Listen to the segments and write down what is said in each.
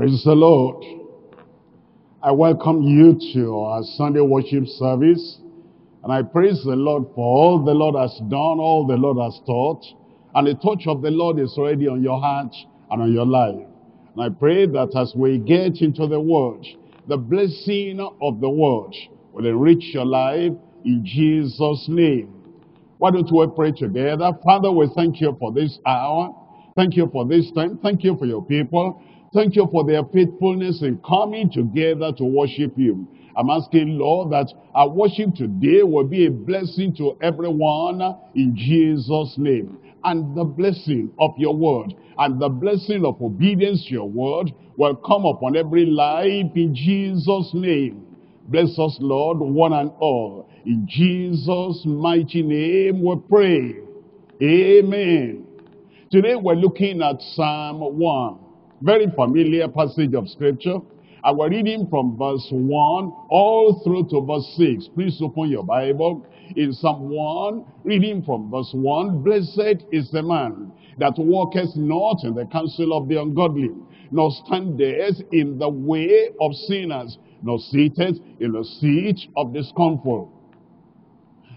Praise the Lord. I welcome you to our Sunday worship service. And I praise the Lord for all the Lord has done, all the Lord has taught. And the touch of the Lord is already on your heart and on your life. And I pray that as we get into the word, the blessing of the word will enrich your life in Jesus' name. Why don't we pray together? Father, we thank you for this hour. Thank you for this time. Thank you for your people. Thank you for their faithfulness in coming together to worship you. I'm asking, Lord, that our worship today will be a blessing to everyone in Jesus' name. And the blessing of your word and the blessing of obedience to your word will come upon every life in Jesus' name. Bless us, Lord, one and all. In Jesus' mighty name we pray. Amen. Today we're looking at Psalm 1. Very familiar passage of scripture. And we're reading from verse 1 all through to verse 6. Please open your Bible. In Psalm 1, reading from verse 1, Blessed is the man that walketh not in the counsel of the ungodly, nor standeth in the way of sinners, nor sitteth in the seat of discomfort.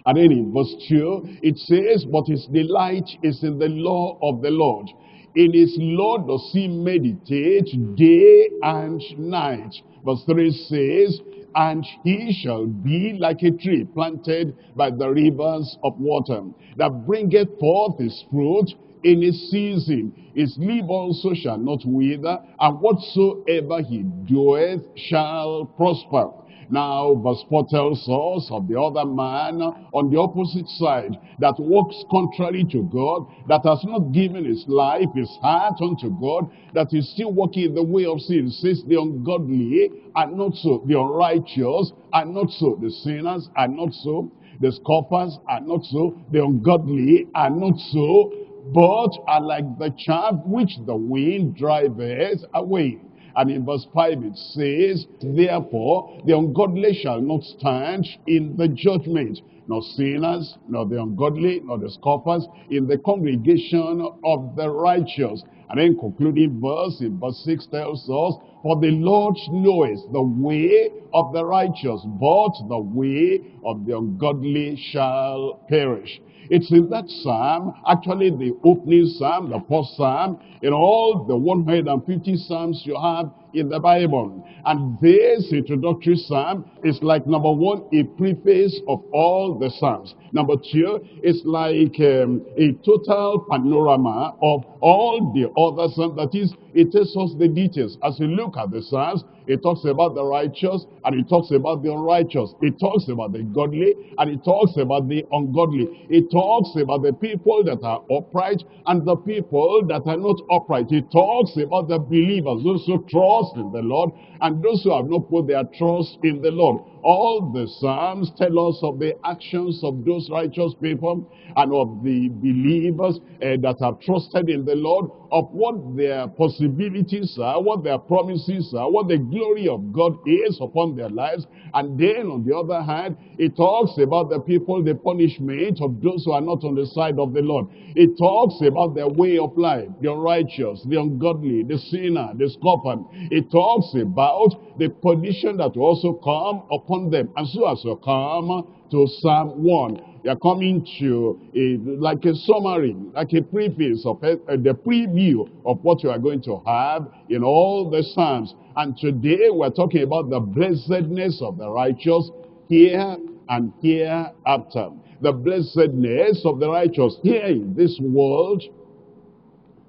And then in verse 2, it says, But his delight is in the law of the Lord. In his law does he meditate day and night. Verse 3 says, And he shall be like a tree planted by the rivers of water, that bringeth forth his fruit in his season. His leaf also shall not wither, and whatsoever he doeth shall prosper. Now, verse 4 tells us of the other man on the opposite side that walks contrary to God, that has not given his life, his heart unto God, that is still walking in the way of sin. Says the ungodly are not so, the unrighteous are not so, the sinners are not so, the scoffers are not so, the ungodly are not so, but are like the chaff which the wind driveth away. And in verse 5 it says, Therefore the ungodly shall not stand in the judgment, nor sinners, nor the ungodly, nor the scoffers, in the congregation of the righteous. And then concluding verse in verse 6 tells us, For the Lord knoweth the way of the righteous, but the way of the ungodly shall perish. It's in that psalm, actually the opening psalm, the first psalm, in all the 150 psalms you have in the Bible. And this introductory psalm is like, number one, a preface of all the psalms. Number two, it's like um, a total panorama of all the other psalms. That is, it tells us the details. As you look at the psalms, it talks about the righteous and it talks about the unrighteous. It talks about the godly and it talks about the ungodly. It talks about the people that are upright and the people that are not upright. It talks about the believers, those who trust in the Lord and those who have not put their trust in the Lord. All the Psalms tell us of the actions of those righteous people and of the believers uh, that have trusted in the Lord, of what their possibilities are, what their promises are, what the glory of God is upon their lives. And then on the other hand, it talks about the people, the punishment of those who are not on the side of the Lord. It talks about their way of life, the unrighteous, the ungodly, the sinner, the scoffer. It talks about the perdition that will also come upon them. And so as you come to Psalm 1, you're coming to a, like a summary, like a preface of uh, the preview of what you are going to have in all the Psalms. And today we're talking about the blessedness of the righteous here and hereafter. The blessedness of the righteous here in this world,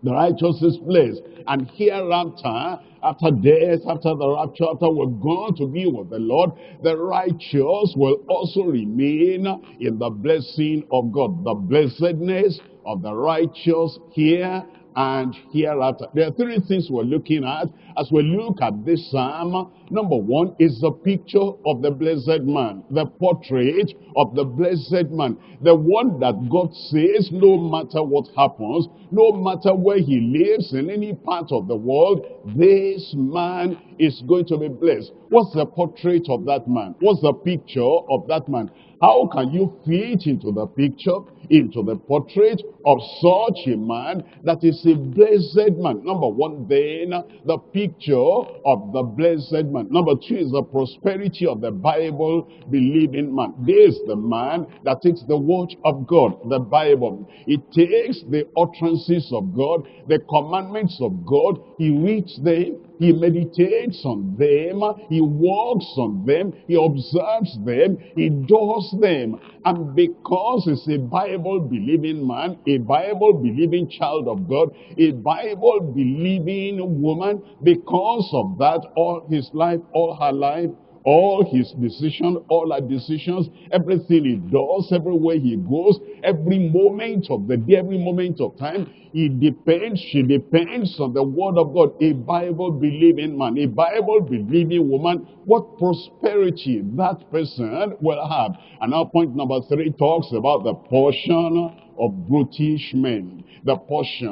the righteous is blessed. And hereafter, after death, after the rapture, after we're going to be with the Lord, the righteous will also remain in the blessing of God. The blessedness of the righteous here and hereafter. There are three things we're looking at as we look at this psalm. Number one is the picture of the blessed man, the portrait of the blessed man, the one that God says no matter what happens, no matter where he lives in any part of the world, this man is going to be blessed. What's the portrait of that man? What's the picture of that man? How can you fit into the picture, into the portrait of such a man that is a blessed man? Number one, then, the picture of the blessed man. Number two is the prosperity of the Bible-believing man. This is the man that takes the word of God, the Bible. It takes the utterances of God, the commandments of God. He reads them, he meditates on them, he walks on them, he observes them, he does them. And because he's a Bible-believing man, a Bible-believing child of God, a Bible-believing woman, because of that, all his life, all her life, all his decisions, all our decisions, everything he does, everywhere he goes, every moment of the day, every moment of time, he depends, she depends on the word of God. A Bible-believing man, a Bible-believing woman, what prosperity that person will have. And now point number three talks about the portion of brutish men. The portion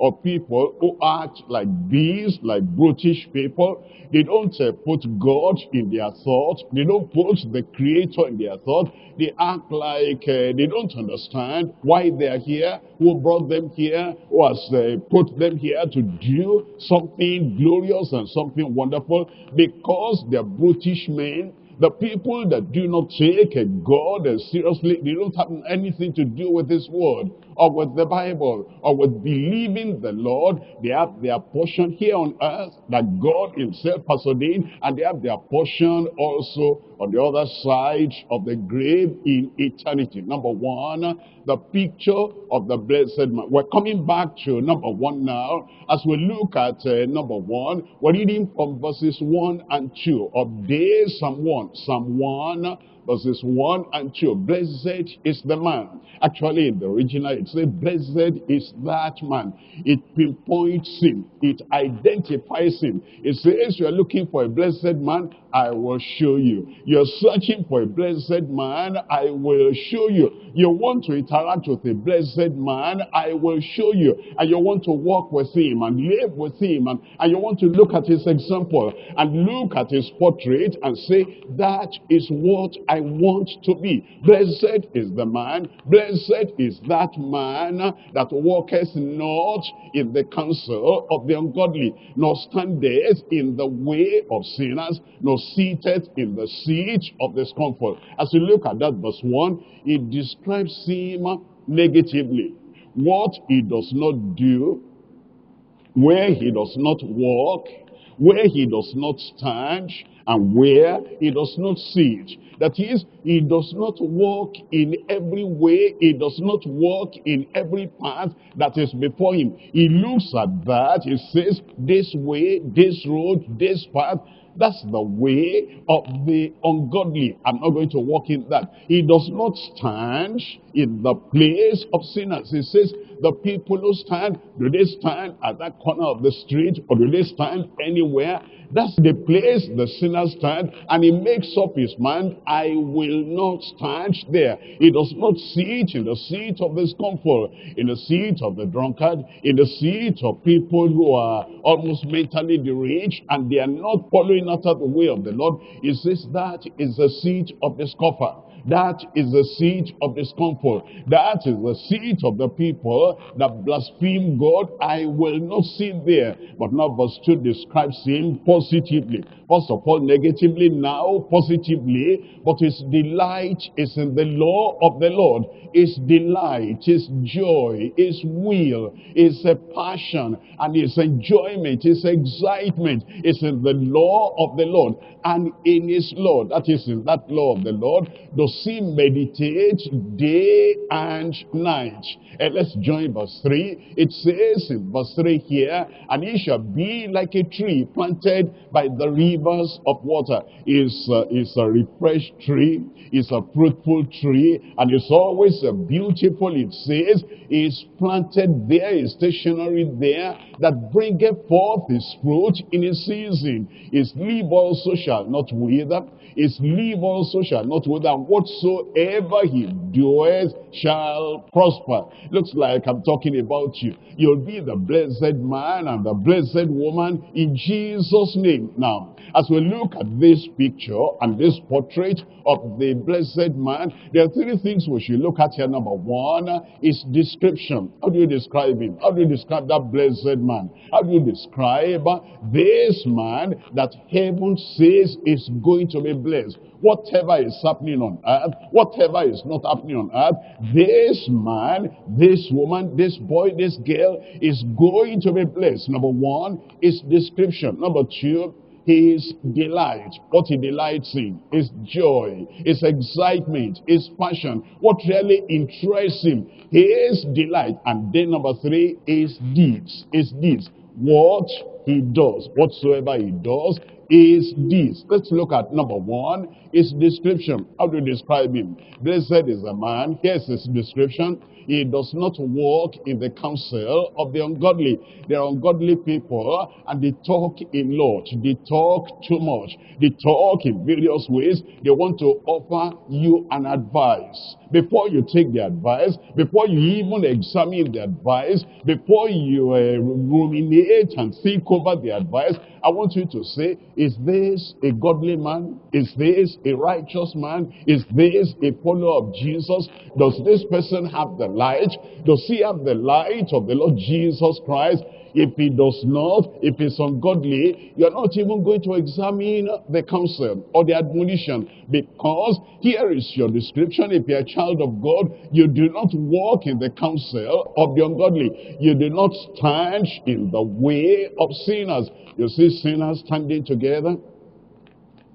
of people who act like bees, like brutish people. They don't uh, put God in their thought. They don't put the Creator in their thought. They act like uh, they don't understand why they are here, who brought them here, who has uh, put them here to do something glorious and something wonderful. Because they're brutish men, the people that do not take a God seriously, they don't have anything to do with this word or with the Bible or with believing the Lord. They have their portion here on earth that God himself has ordained and they have their portion also on the other side of the grave in eternity. Number one, the picture of the blessed man. We're coming back to number one now. As we look at uh, number one, we're reading from verses one and two of day Psalm 1. Psalm 1 verses 1 and 2. Blessed is the man. Actually, in the original, it says, blessed is that man. It pinpoints him. It identifies him. It says, you're looking for a blessed man, I will show you. You're searching for a blessed man, I will show you. You want to interact with a blessed man, I will show you. And you want to walk with him and live with him. And, and you want to look at his example and look at his portrait and say, that is what I want to be. Blessed is the man, blessed is that man that walketh not in the counsel of the ungodly, nor standeth in the way of sinners, nor seated in the seat of discomfort. As you look at that verse 1, it describes him negatively. What he does not do, where he does not walk, where he does not stand, and where he does not sit. That is, he does not walk in every way, he does not walk in every path that is before him. He looks at that, he says, this way, this road, this path, that's the way of the ungodly. I'm not going to walk in that. He does not stand in the place of sinners. He says, the people who stand, do they stand at that corner of the street or do they stand anywhere? That's the place the sinner stand and he makes up his mind, I will not stand there. He does not sit in the seat of the discomfort, in the seat of the drunkard, in the seat of people who are almost mentally deranged and they are not following after the way of the Lord. He says that is the seat of the scoffer. That is the seat of discomfort. That is the seat of the people that blaspheme God. I will not sit there. But now verse 2 describes him positively. First of all, negatively, now positively. But his delight is in the law of the Lord. His delight, his joy, his will, his passion, and his enjoyment, his excitement is in the law of the Lord. And in his law, that is in that law of the Lord, does he meditate day and night. And let's join verse 3. It says in verse 3 here, And he shall be like a tree planted by the rivers of water. Is uh, is a refreshed tree, is a fruitful tree, and it's always a beautiful, it says, is planted there, is stationary there, that bringeth forth his fruit in his season. His leaf also shall not wither, his leaf also shall not wither. What whatsoever he doeth shall prosper. Looks like I'm talking about you. You'll be the blessed man and the blessed woman in Jesus' name. Now, as we look at this picture and this portrait of the blessed man, there are three things we should look at here. Number one is description. How do you describe him? How do you describe that blessed man? How do you describe this man that heaven says is going to be blessed? Whatever is happening on earth, whatever is not happening on earth, this man, this woman, this boy, this girl is going to be blessed. Number one is description. Number two his delight, what he delights in, his joy, his excitement, his passion, what really interests him, his delight. And then number three is deeds, his deeds, what he does, whatsoever he does, is this. Let's look at number one, his description. How you describe him? Blessed is a man. Here's his description. He does not walk in the counsel of the ungodly. There are ungodly people and they talk a lot. They talk too much. They talk in various ways. They want to offer you an advice. Before you take the advice, before you even examine the advice, before you uh, ruminate and think over the advice, I want you to say, is this a godly man? Is this a righteous man? Is this a follower of Jesus? Does this person have the light? Does he have the light of the Lord Jesus Christ? If he does not, if he's ungodly, you're not even going to examine the counsel or the admonition because here is your description. If you're a child of God, you do not walk in the counsel of the ungodly. You do not stand in the way of sinners. You see sinners standing together.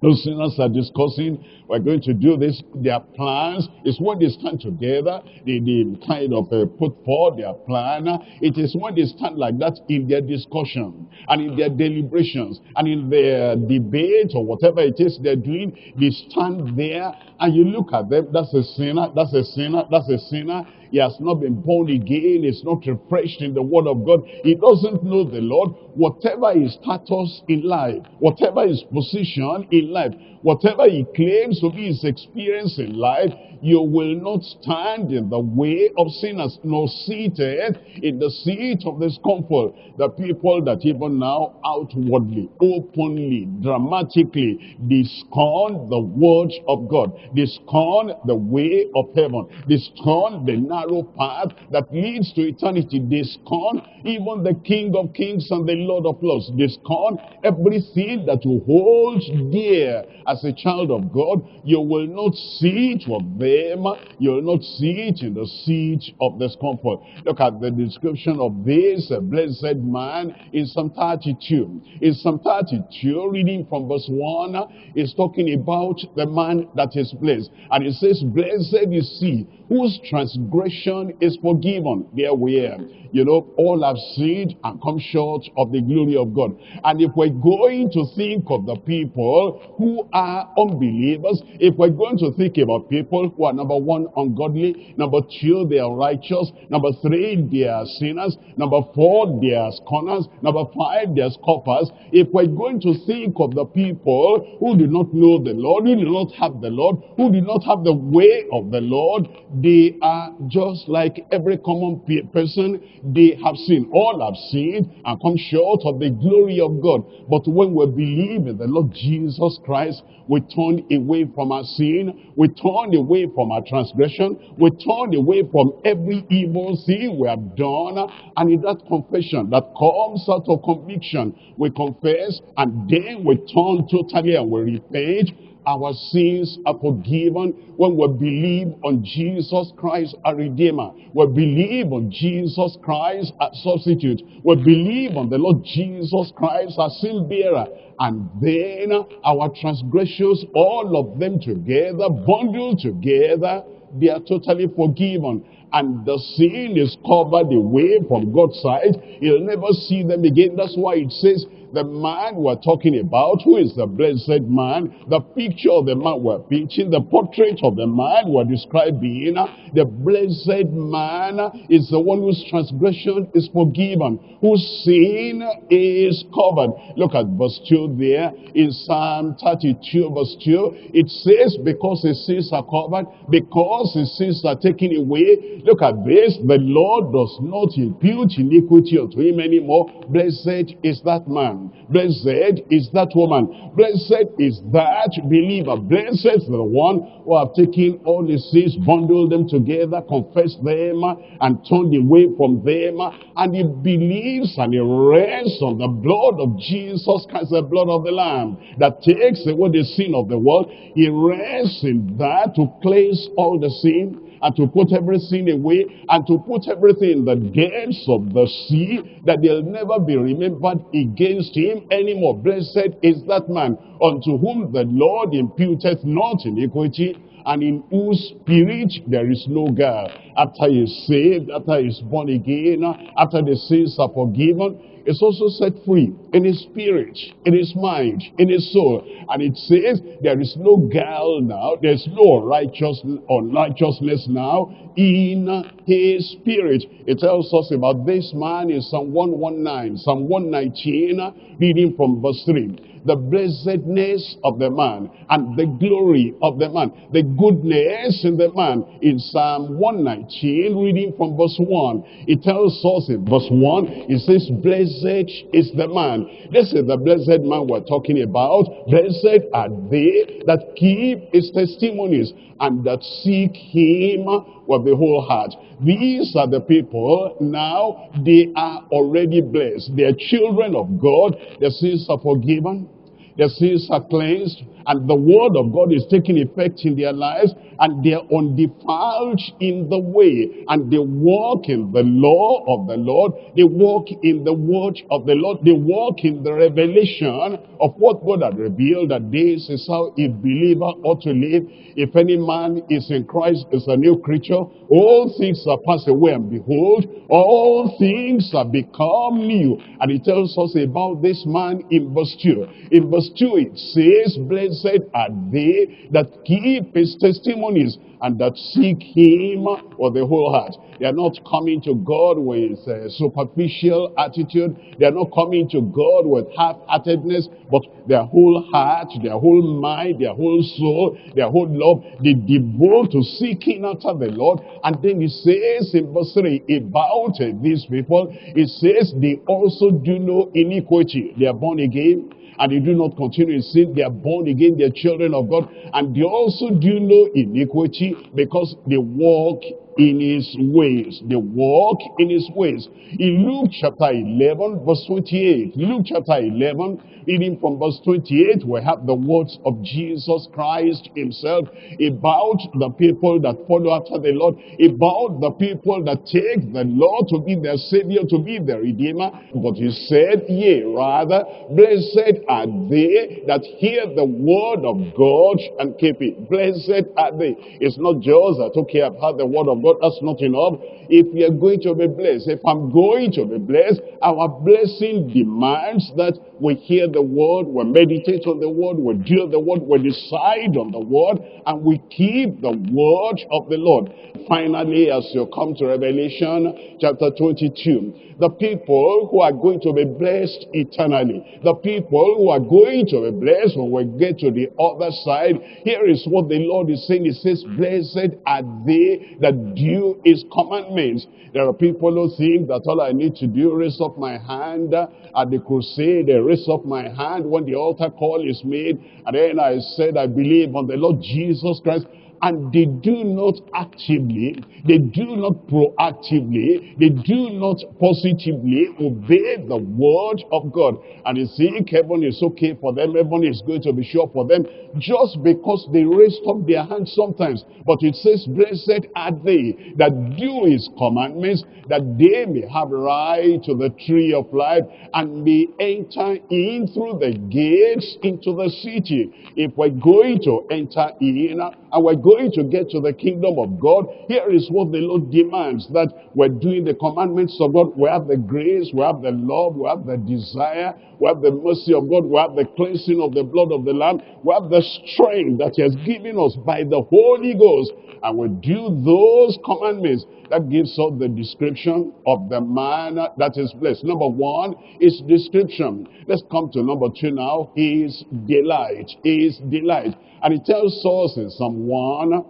Those sinners are discussing, we're going to do this. Their plans It's when they stand together, they, they kind of uh, put forth their plan. It is when they stand like that in their discussion and in their deliberations and in their debate or whatever it is they're doing, they stand there and you look at them, that's a sinner, that's a sinner, that's a sinner. He has not been born again. He's not refreshed in the word of God. He doesn't know the Lord. Whatever his status in life, whatever his position in life, whatever he claims to be his experience in life, you will not stand in the way of sinners, nor seated eh, in the seat of discomfort. The people that even now outwardly, openly, dramatically, they scorn the word of God. They scorn the way of heaven. They scorn the narrow path that leads to eternity. They scorn even the King of kings and the Lord of lords. They scorn everything that you hold dear as a child of God. You will not see it with them. You will not see it in the seat of discomfort. Look at the description of this blessed man in Psalm 32. In Psalm 32, reading from verse 1, is talking about the man that is blessed. And it says, Blessed is he whose transgression is forgiven. There we are. You know, all have sinned and come short of the glory of God. And if we're going to think of the people who are unbelievers, if we're going to think about people who are number one, ungodly, number two, they are righteous, number three, they are sinners, number four, they are scorners, number five, they are scoffers, if we're going to think of the people who do not know the Lord, who do not have the Lord, who do not have the way of the Lord, they are just like every common person. They have sinned. All have sinned and come short of the glory of God. But when we believe in the Lord Jesus Christ, we turn away from our sin. We turn away from our transgression. We turn away from every evil thing we have done. And in that confession that comes out of conviction, we confess and then we turn totally and we repent our sins are forgiven when we believe on Jesus Christ, our Redeemer. We believe on Jesus Christ, our substitute. We believe on the Lord Jesus Christ, our sin bearer. And then our transgressions, all of them together, bundled together, they are totally forgiven. and the sin is covered away from God's side, he'll never see them again. That's why it says the man we're talking about, who is the blessed man, the picture of the man we're painting, the portrait of the man we're describing, the blessed man is the one whose transgression is forgiven, whose sin is covered. Look at verse 2 there in Psalm 32 verse 2. It says, because his sins are covered, because his sins are taken away. Look at this, the Lord does not impute iniquity unto him anymore. Blessed is that man. Blessed is that woman. Blessed is that believer. Blessed is the one who have taken all the sins, bundled them together, confessed them, and turned away from them. And he believes and he rests on the blood of Jesus Christ, the blood of the Lamb, that takes away the sin of the world. He rests in that to cleanse all the sin and to put everything away and to put everything in the depths of the sea that they'll never be remembered against him anymore. Blessed is that man unto whom the Lord imputeth not iniquity and in whose spirit there is no guile. After he is saved, after he is born again, after the sins are forgiven, is also set free in his spirit, in his mind, in his soul. And it says there is no guile now, there's no righteous unrighteousness now in his spirit. It tells us about this man in Psalm 119, Psalm 119, reading from verse 3 the blessedness of the man and the glory of the man, the goodness in the man. In Psalm 119, reading from verse 1, it tells us in verse 1, it says, Blessed is the man. This is the blessed man we're talking about. Blessed are they that keep his testimonies and that seek him with the whole heart. These are the people, now they are already blessed. They are children of God. Their sins are forgiven. Their sins are cleansed and the word of God is taking effect in their lives and they're undefiled in the way and they walk in the law of the Lord. They walk in the word of the Lord. They walk in the revelation of what God had revealed that this is how a believer ought to live. If any man is in Christ is a new creature, all things are passed away and behold, all things are become new. And he tells us about this man in verse 2. In verse 2 it says, Blessed Blessed are they that keep his testimonies and that seek him with the whole heart. They are not coming to God with a superficial attitude. They are not coming to God with half-heartedness, but their whole heart, their whole mind, their whole soul, their whole love, they devote to seeking after the Lord. And then he says in verse 3 about these people, it says they also do no iniquity. They are born again and they do not continue in sin. They are born again, they are children of God, and they also do no iniquity because they walk in his ways. They walk in his ways. In Luke chapter 11, verse 28, Luke chapter 11, reading from verse 28, we have the words of Jesus Christ himself about the people that follow after the Lord, about the people that take the Lord to be their Savior, to be their Redeemer. But he said, yea, rather, blessed are they that hear the word of God and keep it. Blessed are they. It's not just that, okay, I've heard the word of God, that's not enough. If we are going to be blessed, if I'm going to be blessed, our blessing demands that we hear the word, we meditate on the word, we deal the word, we decide on the word, and we keep the word of the Lord. Finally, as you come to Revelation chapter 22, the people who are going to be blessed eternally, the people who are going to be blessed when we get to the other side, here is what the Lord is saying. He says, blessed are they that do his commandments. There are people who think that all I need to do is raise up my hand at the crusade, they raise up my hand when the altar call is made, and then I said, I believe on the Lord Jesus Christ, and they do not actively, they do not proactively, they do not positively obey the word of God. And you think heaven is okay for them, heaven is going to be sure for them, just because they raised up their hands sometimes. But it says, blessed are they that do his commandments, that they may have right to the tree of life, and may enter in through the gates into the city. If we're going to enter in, and we're going to get to the kingdom of God, here is what the Lord demands, that we're doing the commandments of God. We have the grace, we have the love, we have the desire, we have the mercy of God, we have the cleansing of the blood of the Lamb, we have the strength that He has given us by the Holy Ghost, and we do those commandments. That gives us the description of the man that is blessed. Number one is description. Let's come to number two now. His delight. His delight. And it tells us in Psalm 1,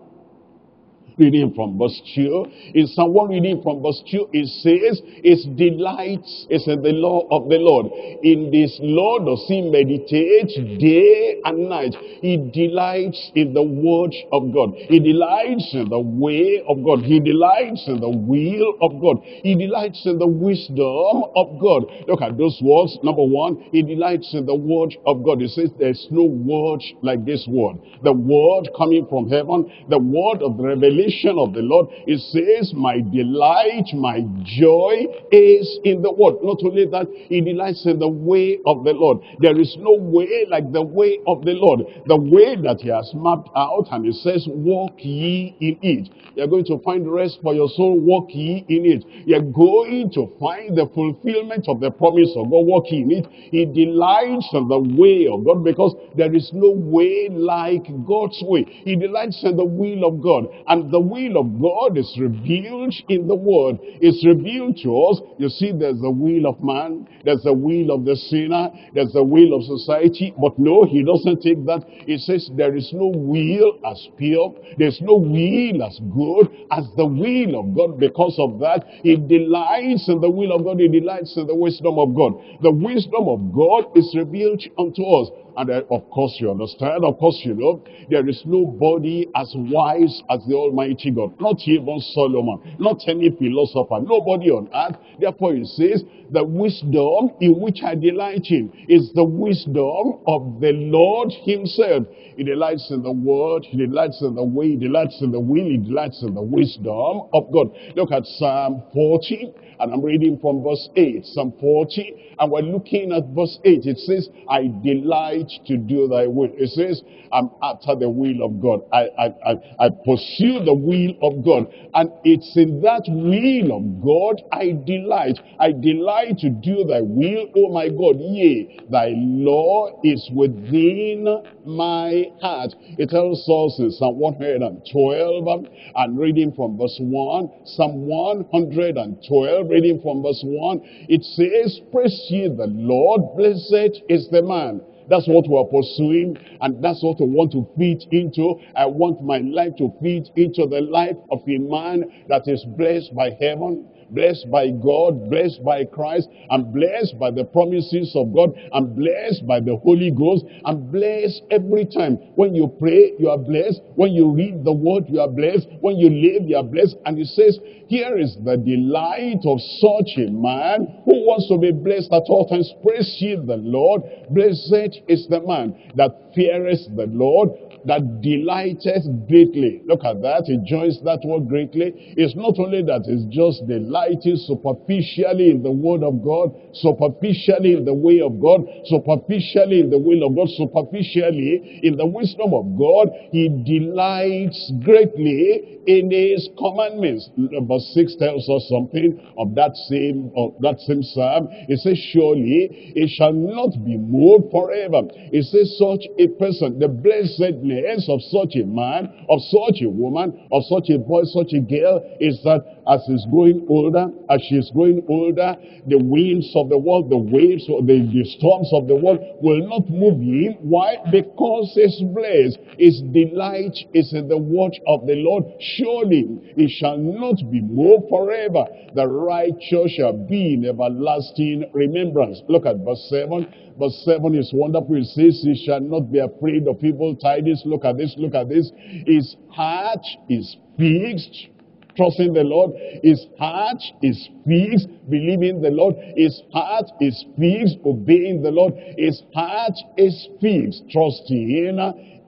reading from verse 2. In Psalm 1 reading from verse 2, it says, His delight is in the law of the Lord. In this law does he meditate day and night. He delights in the word of God. He delights in the way of God. He delights in the will of God. He delights in the wisdom of God. Look at those words. Number one, he delights in the word of God. He says there's no word like this word. The word coming from heaven, the word of the revelation of the Lord, it says, my delight, my joy is in the word. Not only that, he delights in the way of the Lord. There is no way like the way of the Lord. The way that he has mapped out, and he says, walk ye in it. You're going to find rest for your soul, walk ye in it. You're going to find the fulfillment of the promise of God, walk ye in it. He delights in the way of God because there is no way like God's way. He delights in the will of God. And the will of God is revealed in the word. It's revealed to us. You see, there's the will of man, there's the will of the sinner, there's the will of society. But no, he doesn't take that. He says there is no will as pure, there's no will as good as the will of God. Because of that, he delights in the will of God, he delights in the wisdom of God. The wisdom of God is revealed unto us. And uh, of course you understand, of course you know, there is nobody as wise as the Almighty God. Not even Solomon, not any philosopher, nobody on earth. Therefore he says, the wisdom in which I delight in is the wisdom of the Lord himself. He delights in the word, he delights in the way, he delights in the will, he delights in the wisdom of God. Look at Psalm 40, and I'm reading from verse 8. Psalm 40, and we're looking at verse 8. It says, I delight to do thy will. It says, I'm after the will of God. I, I, I, I pursue the will of God. And it's in that will of God I delight. I delight to do thy will, oh my God. Yea, thy law is within my heart. It tells us in Psalm 112, and reading from verse 1, Psalm 112, reading from verse 1, it says, Praise ye the Lord, blessed is the man that's what we're pursuing, and that's what I want to fit into. I want my life to fit into the life of a man that is blessed by heaven, blessed by God, blessed by Christ, and blessed by the promises of God, and blessed by the Holy Ghost, and blessed every time. When you pray, you are blessed. When you read the word, you are blessed. When you live, you are blessed. And it says, here is the delight of such a man who wants to be blessed at all times. Praise ye the Lord. Blessed is the man that feareth the Lord, that delighteth greatly. Look at that. He joins that word greatly. It's not only that it's just delighting superficially in the word of God, superficially in the way of God, superficially in the will of God, superficially in the wisdom of God. He delights greatly in his commandments. Number 6 tells us something of that same of that same psalm. It says, Surely it shall not be moved forever. It says such a person, the blessedness of such a man, of such a woman, of such a boy, such a girl, is that as he's growing older, as she's growing older, the winds of the world, the waves, the, the storms of the world will not move him. Why? Because he's blessed. His delight is in the watch of the Lord. Surely it shall not be moved forever. The righteous shall be in everlasting remembrance. Look at verse 7. Verse 7 is wonderful. It says, He shall not be afraid of evil tidings. Look at this, look at this. His heart is fixed trusting the Lord. His heart is fixed, believing the Lord. His heart is fixed, obeying the Lord. His heart is fixed, trusting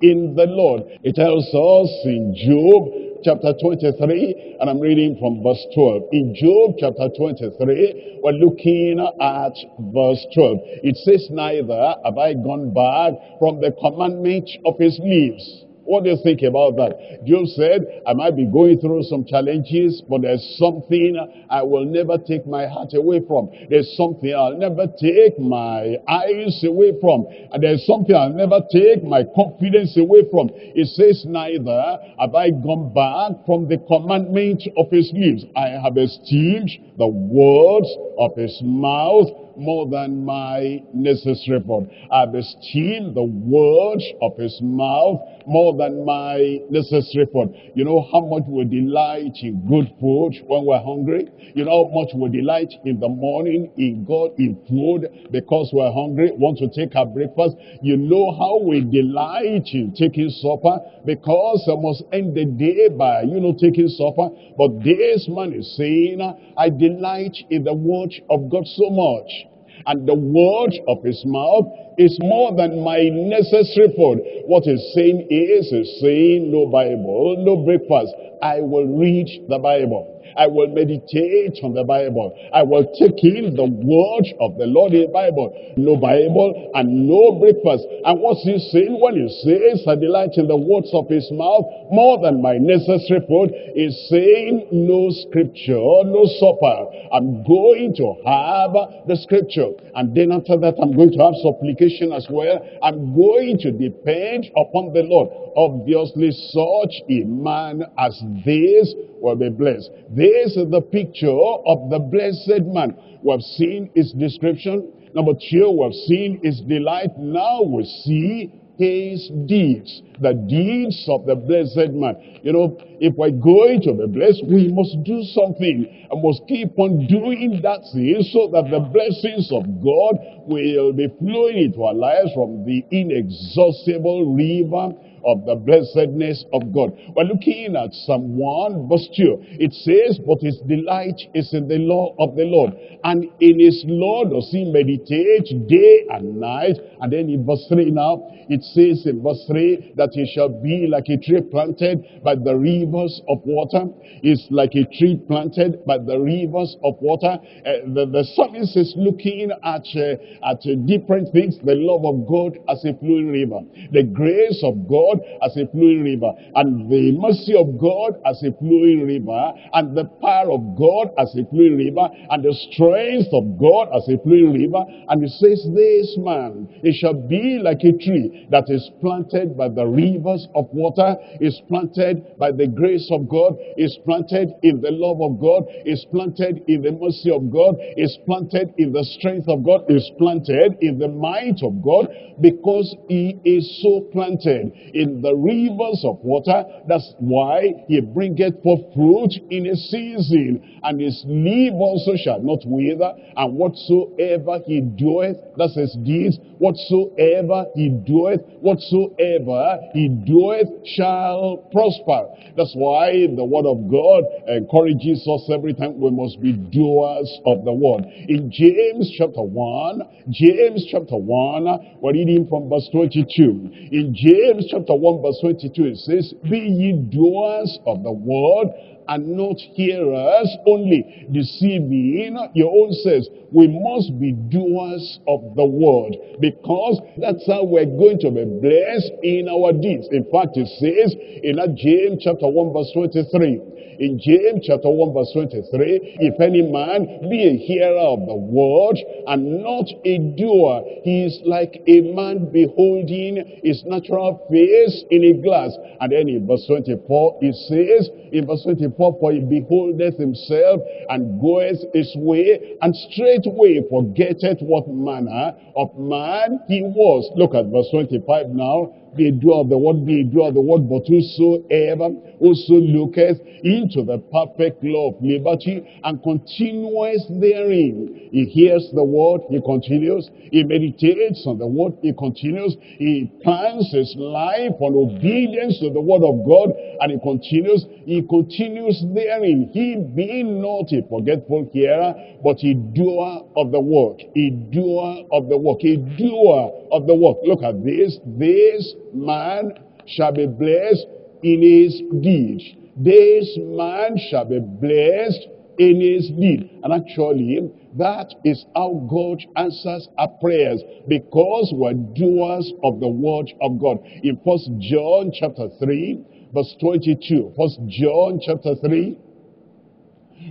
in the Lord. It tells us in Job chapter 23, and I'm reading from verse 12. In Job chapter 23, we're looking at verse 12. It says, Neither have I gone back from the commandment of his lips What do you think about that? Job said, I might be going through some challenges, but there's something I will never take my heart away from. There's something I'll never take my eyes away from. And there's something I'll never take my confidence away from. It says, neither have I gone back from the commandment of his lips. I have esteemed the words of his mouth more than my necessary food. I've esteemed the words of his mouth more than my necessary food. You know how much we delight in good food when we're hungry? You know how much we delight in the morning in God, in food, because we're hungry, want to take our breakfast. You know how we delight in taking supper, because I must end the day by, you know, taking supper. But this man is saying, I delight in the word of God so much and the word of his mouth is more than my necessary food. What he's saying is, he's saying no Bible, no breakfast. I will read the Bible. I will meditate on the Bible. I will take in the word of the Lord in the Bible. No Bible and no breakfast. And what's he saying when he says, I delight in the words of his mouth more than my necessary food, is saying no scripture, no supper. I'm going to have the scripture. And then after that, I'm going to have supplication as well. I'm going to depend upon the Lord. Obviously, such a man as this will be blessed. This is the picture of the blessed man. We have seen his description. Number two, we have seen his delight. Now we see his deeds, the deeds of the blessed man. You know, if we're going to be blessed, we must do something and must keep on doing that thing so that the blessings of God will be flowing into our lives from the inexhaustible river of the blessedness of God. We're looking at Psalm 1 verse 2. It says, but his delight is in the law of the Lord. And in his law does he meditate day and night. And then in verse 3 now, it says in verse 3 that he shall be like a tree planted by the rivers of water. It's like a tree planted by the rivers of water. Uh, the, the psalmist is looking at, uh, at uh, different things. The love of God as a flowing river. The grace of God God as a flowing river, and the mercy of God as a flowing river, and the power of God as a flowing river, and the strength of God as a flowing river. And he says, This man, it shall be like a tree that is planted by the rivers of water, is planted by the grace of God, is planted in the love of God, is planted in the mercy of God, is planted in the strength of God, is planted in the might of God, because he is so planted in the rivers of water. That's why he bringeth forth fruit in a season, and his leaf also shall not wither, and whatsoever he doeth, that's his deeds, whatsoever he doeth, whatsoever he doeth shall prosper. That's why the word of God encourages us every time we must be doers of the word. In James chapter 1, James chapter 1, we're reading from verse 22. In James chapter 1 verse 22 it says, Be ye doers of the word and not hearers only, deceiving your own selves. We must be doers of the word because that's how we're going to be blessed in our deeds. In fact, it says in James chapter 1 verse 23, in James chapter 1 verse 23, if any man be a hearer of the word and not a doer, he is like a man beholding his natural face in a glass. And then in verse 24, it says, in verse 24, for he beholdeth himself and goeth his way, and straightway forgetteth what manner of man he was. Look at verse 25 now be a doer of the word, be a doer of the word, but whosoever also looketh into the perfect law of liberty and continues therein. He hears the word, he continues. He meditates on the word, he continues. He plans his life on obedience to the word of God, and he continues. He continues therein. He being not a forgetful hearer, but a doer of the work. A doer of the work. A doer of the work. Look at this. This man shall be blessed in his deeds. This man shall be blessed in his deed. And actually, that is how God answers our prayers because we're doers of the word of God. In First John chapter 3, verse 22. First John chapter 3,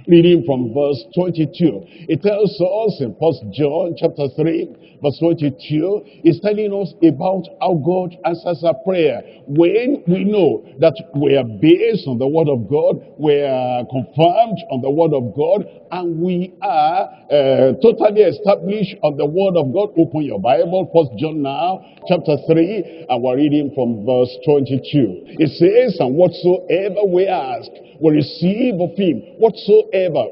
reading from verse 22. It tells us in First John chapter 3, verse 22, it's telling us about how God answers our prayer. When we know that we are based on the word of God, we are confirmed on the word of God, and we are uh, totally established on the word of God. Open your Bible, First John now, chapter 3, and we're reading from verse 22. It says, and whatsoever we ask, we receive of him. Whatsoever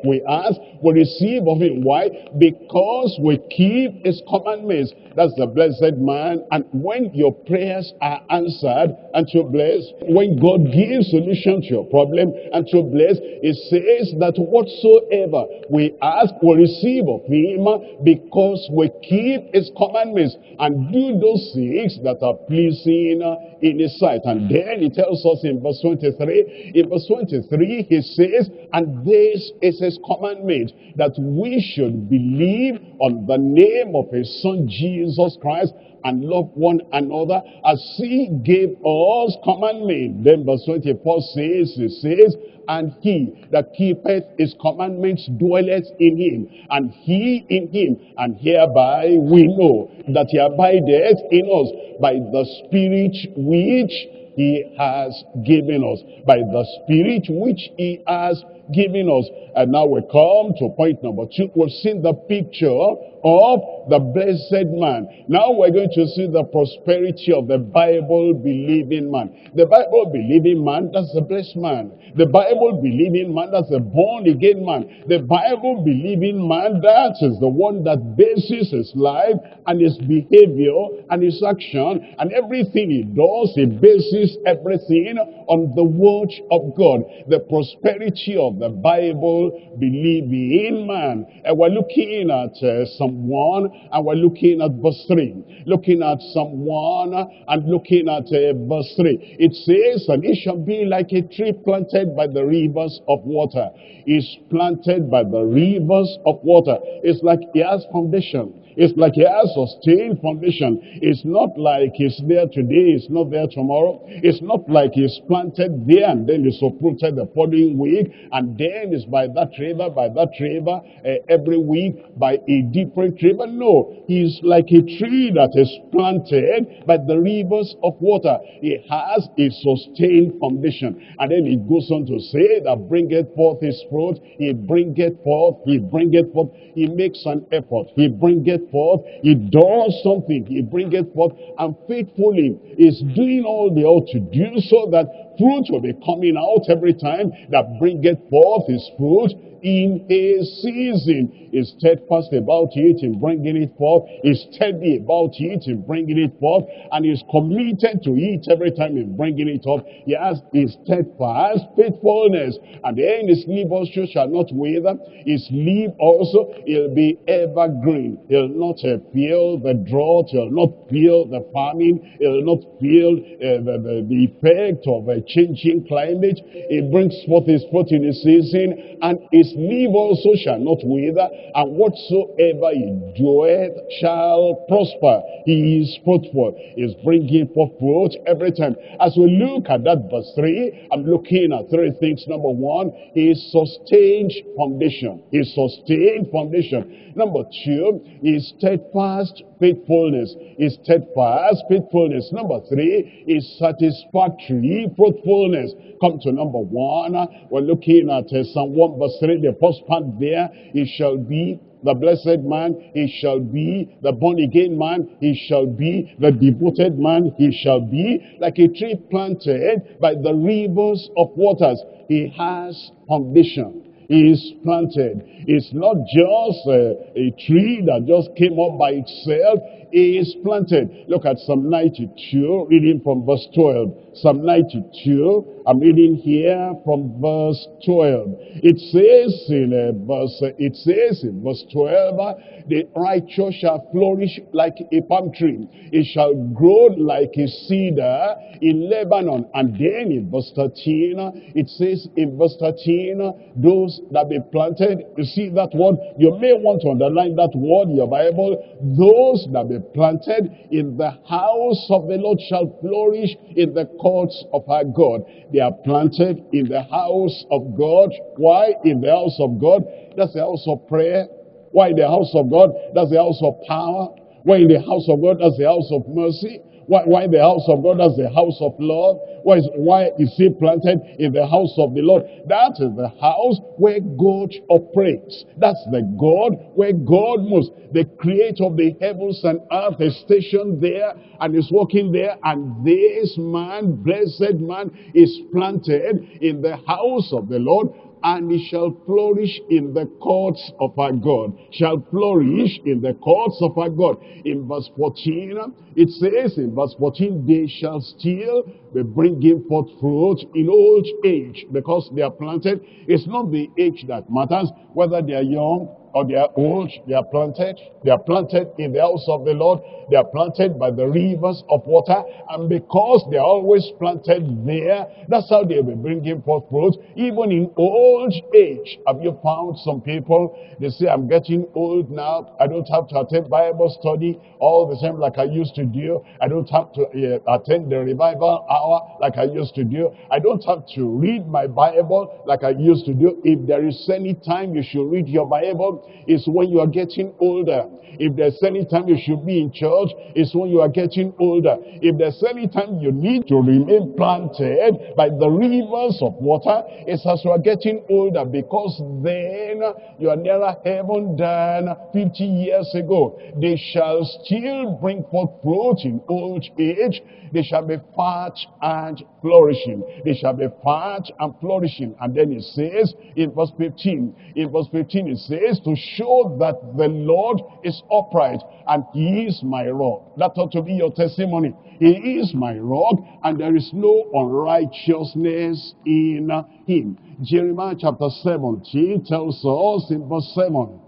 we ask, we receive of him. Why? Because we keep his commandments. That's the blessed man. And when your prayers are answered and you're blessed, when God gives solution to your problem and you're blessed, it says that whatsoever we ask, we receive of him because we keep his commandments and do those things that are pleasing in his sight. And then he tells us in verse 23, in verse 23, he says, and this is his commandment, that we should believe on the name of his son Jesus Christ and love one another as he gave us commandment. Then verse 24 says, he says, and he that keepeth his commandments dwelleth in him, and he in him. And hereby we know that he abideth in us by the Spirit which he has given us. By the Spirit which he has given us. And now we come to point number two. We've seen the picture of the blessed man. Now we're going to see the prosperity of the Bible-believing man. The Bible-believing man, that's the blessed man. The Bible-believing man, that's the born-again man. The Bible-believing man, that is the one that bases his life and his behavior and his action and everything he does, he bases everything on the word of God. The prosperity of the Bible-believing man. And we're looking at uh, Psalm 1 and we're looking at verse 3. Looking at 1 and looking at uh, verse 3. It says, and it shall be like a tree planted by the rivers of water. Is planted by the rivers of water. It's like he has foundation. It's like he has sustained foundation. It's not like he's there today, it's not there tomorrow. It's not like he's planted there and then he's uprooted the following week and then it's by that river, by that river, uh, every week by a different river. No, he's like a tree that is planted by the rivers of water. He has a sustained foundation. And then it goes on to say that bringeth forth his fruit, he bringeth forth, he bringeth forth, he makes an effort, he bringeth forth, he does something, he bringeth forth, and faithfully is doing all they ought to do so that fruit will be coming out every time that bringeth forth his fruit in his season. Is steadfast about it in bringing it forth. Is steady about it in bringing it forth. And is committed to it every time in bringing it up. He has his steadfast faithfulness. And then his leaf also shall not wither. His leaf also, will be evergreen. He'll not uh, feel the drought. He'll not feel the famine. He'll not feel uh, the, the, the effect of a changing climate. He brings forth his fruit in his season. And his leaf also shall not wither, and whatsoever he doeth shall prosper. He is fruitful. Is bringing forth fruit every time. As we look at that verse 3, I'm looking at three things. Number one, his sustained foundation. His sustained foundation. Number two, his steadfast faithfulness. is steadfast faithfulness. Number three, is satisfactory fruitfulness. Come to number one. We're looking at uh, Psalm 1 verse 3, the first part there. It shall be the blessed man, he shall be the born again man, he shall be the devoted man, he shall be like a tree planted by the rivers of waters. He has foundation is planted. It's not just a, a, tree that just came up by itself. It is planted. Look at Psalm 92, reading from verse 12. Psalm 92, I'm reading here from verse 12. It says in uh, verse, uh, it says in verse 12, uh, the righteous shall flourish like a palm tree. It shall grow like a cedar in Lebanon. And then in verse 13, uh, it says in verse 13, those those that be planted, you see that word, you may want to underline that word in your Bible, those that be planted in the house of the Lord shall flourish in the courts of our God. They are planted in the house of God. Why? In the house of God. That's the house of prayer. Why in the house of God? That's the house of power. Why in the house of God? That's the house of mercy. Why, why the house of God? That's the house of love. Why is, why is he planted in the house of the Lord? That is the house where God operates. That's the God where God moves. The creator of the heavens and earth is stationed there and is working there. And this man, blessed man, is planted in the house of the Lord and he shall flourish in the courts of our God. Shall flourish in the courts of our God. In verse 14, it says in verse 14, they shall still be bringing forth fruit in old age because they are planted. It's not the age that matters, whether they are young they are old, they are planted. They are planted in the house of the Lord. They are planted by the rivers of water. And because they are always planted there, that's how they'll be bringing forth fruit. Even in old age, have you found some people, they say, I'm getting old now. I don't have to attend Bible study all the same like I used to do. I don't have to uh, attend the revival hour like I used to do. I don't have to read my Bible like I used to do. If there is any time you should read your Bible, is when you are getting older. If there's any time you should be in church, it's when you are getting older. If there's any time you need to remain planted by the rivers of water, it's as you are getting older because then you are nearer heaven than 50 years ago. They shall still bring forth fruit in old age. They shall be fat and flourishing. They shall be fat and flourishing. And then it says in verse 15, in verse 15 it says, to show that the Lord is upright and he is my rock. That ought to be your testimony. He is my rock and there is no unrighteousness in him. Jeremiah chapter 17 tells us in verse 7.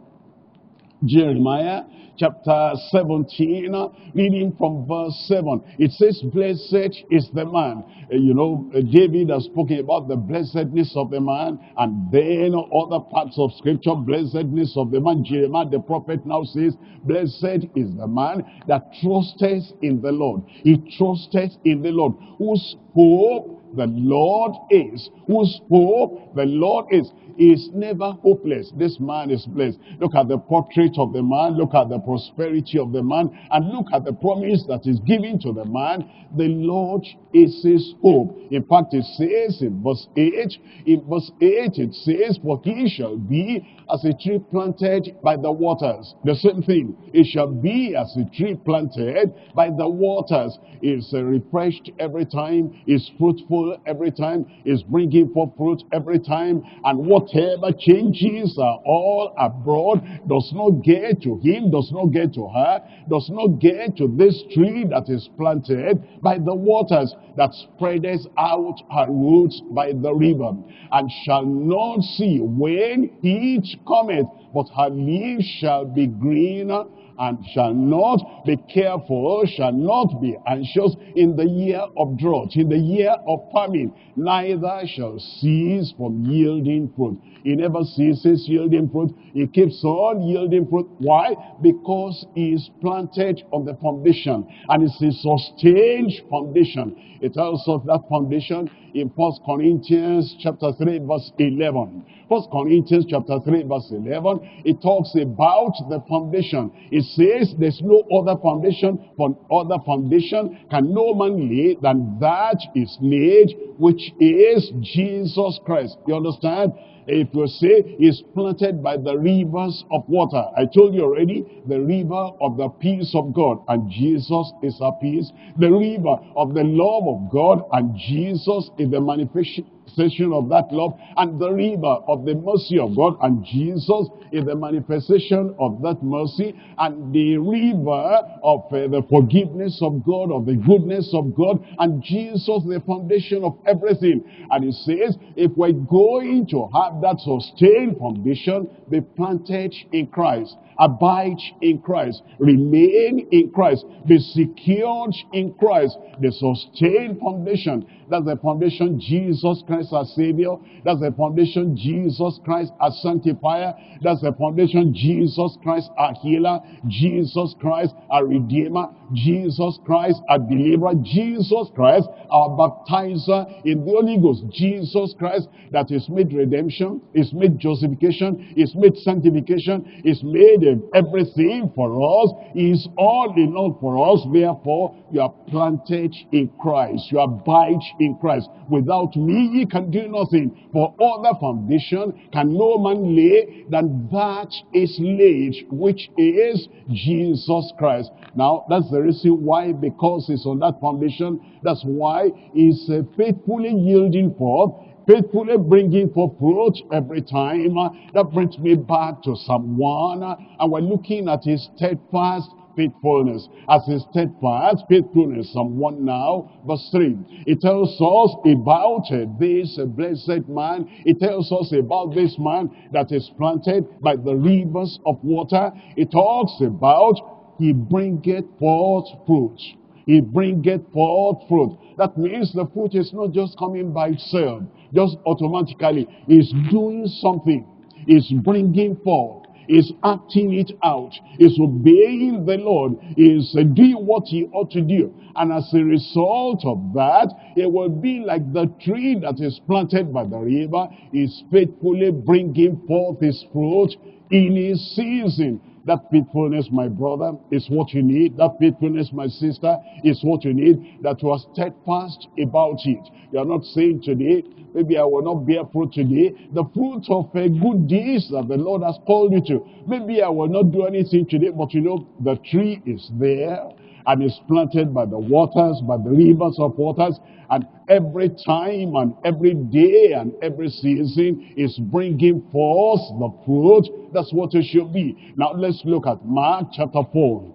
Jeremiah chapter 17, reading from verse 7. It says, blessed is the man. Uh, you know, uh, David has spoken about the blessedness of the man, and then other parts of scripture, blessedness of the man. Jeremiah the prophet now says, blessed is the man that trusteth in the Lord. He trusteth in the Lord, whose hope the Lord is, whose hope the Lord is is never hopeless. This man is blessed. Look at the portrait of the man. Look at the prosperity of the man. And look at the promise that is given to the man. The Lord is his hope. In fact, it says in verse 8, in verse 8 it says, For he shall be as a tree planted by the waters. The same thing. It shall be as a tree planted by the waters. It's uh, refreshed every time. It's fruitful every time. It's bringing forth fruit every time. And whatever changes are all abroad does not get to him, does not get to her, does not get to this tree that is planted by the waters that spreadeth out her roots by the river, and shall not see when heat cometh, but her leaves shall be green and shall not be careful, shall not be anxious in the year of drought, in the year of famine, neither shall cease from yielding fruit. He never ceases yielding fruit. He keeps on yielding fruit. Why? Because he is planted on the foundation, and it's a sustained foundation. It tells us that foundation in First Corinthians chapter 3 verse 11. First Corinthians chapter 3 verse 11, it talks about the foundation. It says there's no other foundation, for other foundation can no man lay than that is laid, which is Jesus Christ. You understand? If you say is planted by the rivers of water. I told you already, the river of the peace of God, and Jesus is our peace. The river of the love of God, and Jesus is the manifestation manifestation of that love and the river of the mercy of God. And Jesus is the manifestation of that mercy and the river of uh, the forgiveness of God, of the goodness of God. And Jesus the foundation of everything. And he says, if we're going to have that sustained foundation, be planted in Christ abide in Christ, remain in Christ, be secured in Christ, the sustained foundation. That's the foundation Jesus Christ as Savior. That's the foundation, Jesus Christ as Sanctifier. That's the foundation, Jesus Christ our Healer. Jesus Christ our Redeemer. Jesus Christ our Deliverer. Jesus Christ our Baptizer in the Holy Ghost. Jesus Christ that is made redemption, is made justification, is made sanctification, is made everything for us, is all in all for us. Therefore, you are planted in Christ. You abide in Christ. Without me, ye can do nothing. For other foundation can no man lay than that is laid, which is Jesus Christ. Now, that's the reason why, because it's on that foundation, that's why uh, faithfully yielding forth faithfully bringing forth fruit every time. Uh, that brings me back to Psalm, 1. And we're looking at his steadfast faithfulness. As his steadfast faithfulness. 1 now, verse 3. It tells us about uh, this blessed man. It tells us about this man that is planted by the rivers of water. It talks about he bringeth forth fruit. He bringeth forth fruit. That means the fruit is not just coming by itself, just automatically. It's doing something. It's bringing forth It's acting it out, It's obeying the Lord, It's doing what he ought to do. And as a result of that, it will be like the tree that is planted by the river, is faithfully bringing forth its fruit in his season. That faithfulness, my brother, is what you need. That faithfulness, my sister, is what you need. That you are steadfast about it. You are not saying today, maybe I will not bear fruit today. The fruit of a good deeds that the Lord has called you to. Maybe I will not do anything today, but you know, the tree is there and is planted by the waters, by the rivers of waters, and every time and every day and every season is bringing forth the fruit. That's what it should be. Now let's look at Mark chapter 4.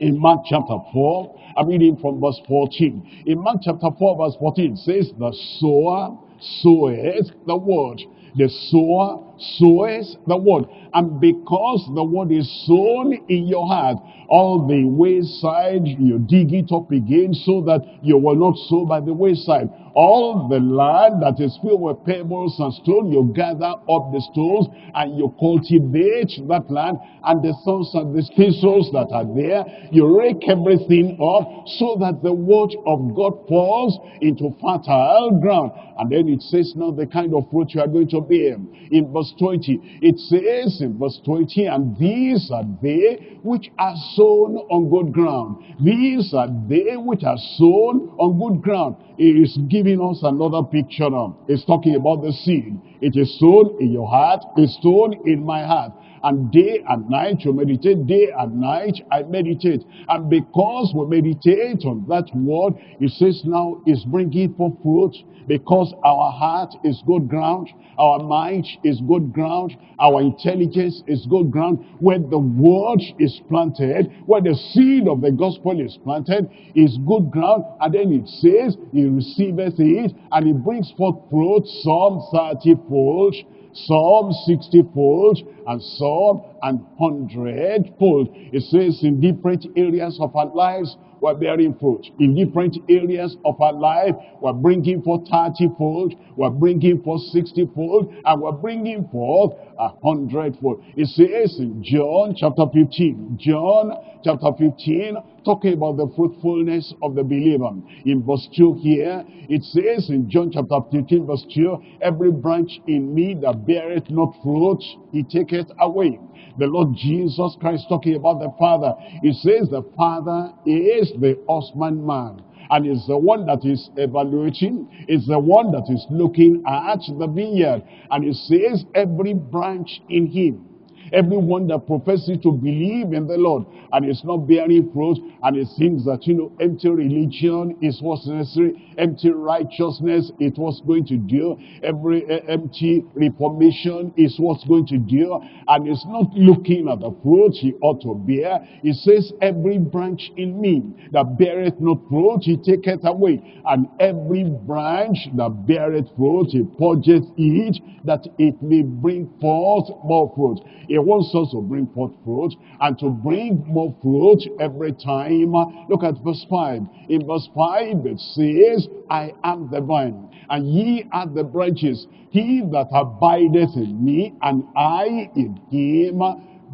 In Mark chapter 4, I'm reading from verse 14. In Mark chapter 4 verse 14 says, The sower soweth the word. The sower soweth the word. And because the word is sown in your heart, all the wayside, you dig it up again so that you will not sow by the wayside. All the land that is filled with pebbles and stones, you gather up the stones and you cultivate that land and the thorns and the thistles that are there, you rake everything up so that the word of God falls into fertile ground. And then it says now the kind of fruit you are going to bear. In verse 20, it says in verse 20, and these are they which are sown on good ground. These are they which are sown on good ground. It is giving us another picture. It's talking about the seed. It is sown in your heart. It's sown in my heart. And day and night you meditate, day and night I meditate. And because we meditate on that word, it says now is bringing forth fruit because our heart is good ground, our mind is good ground, our intelligence is good ground. Where the word is planted, where the seed of the gospel is planted, is good ground. And then it says, he receiveth it, and he brings forth fruit, some 30 fold, some 60 fold, and some and hundredfold. It says in different areas of our lives, we're bearing fruit. In different areas of our life, we're bringing forth 30 fold, we're bringing forth 60 fold, and we're bringing forth a hundredfold. It says in John chapter 15, John chapter 15, talking about the fruitfulness of the believer. In verse 2 here, it says in John chapter 15, verse 2, every branch in me that beareth not fruit, he taketh away. The Lord Jesus Christ talking about the Father. He says the Father is the husbandman and is the one that is evaluating, is the one that is looking at the vineyard. And he says every branch in him Everyone that professes to believe in the Lord and is not bearing fruit and it thinks that, you know, empty religion is what's necessary, empty righteousness is what's going to do, every uh, empty reformation is what's going to do, and is not looking at the fruit he ought to bear. He says, every branch in me that beareth not fruit, he taketh away, and every branch that beareth fruit, he purgeth it, that it may bring forth more fruit. He He wants us to bring forth fruit and to bring more fruit every time. Look at verse 5. In verse 5 it says, I am the vine, and ye are the branches. He that abideth in me, and I in him,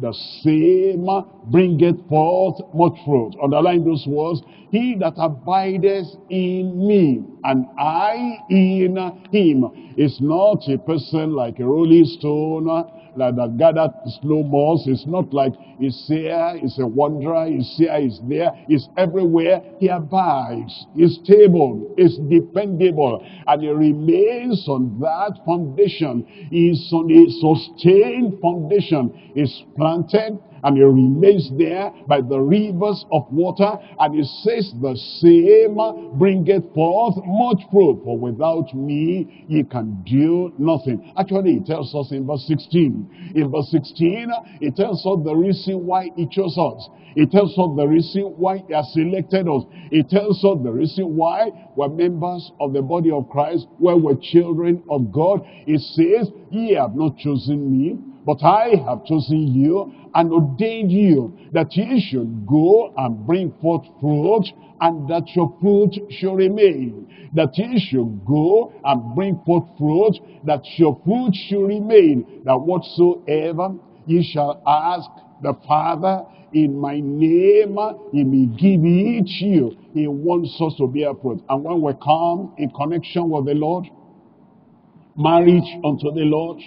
the same bringeth forth much fruit. Underline those words. He that abideth in me, and I in him, is not a person like a rolling stone, like that gathered slow moss. It's not like he's here, he's a wanderer, he's here, he's there, he's everywhere. He abides, he's stable, he's dependable, and he remains on that foundation. He's on a sustained foundation. He's planted, and he remains there by the rivers of water, and he says, the same bringeth forth much fruit, for without me ye can do nothing. Actually, it tells us in verse 16. In verse 16, it tells us the reason why he chose us. It tells us the reason why he has selected us. It tells us the reason why we're members of the body of Christ, where we're children of God. It says, ye have not chosen me, but I have chosen you and ordained you that ye should go and bring forth fruit and that your fruit should remain. That ye should go and bring forth fruit, that your fruit should remain. That whatsoever ye shall ask the Father in my name, he may give it you. He wants us to bear fruit. And when we come in connection with the Lord, marriage unto the Lord,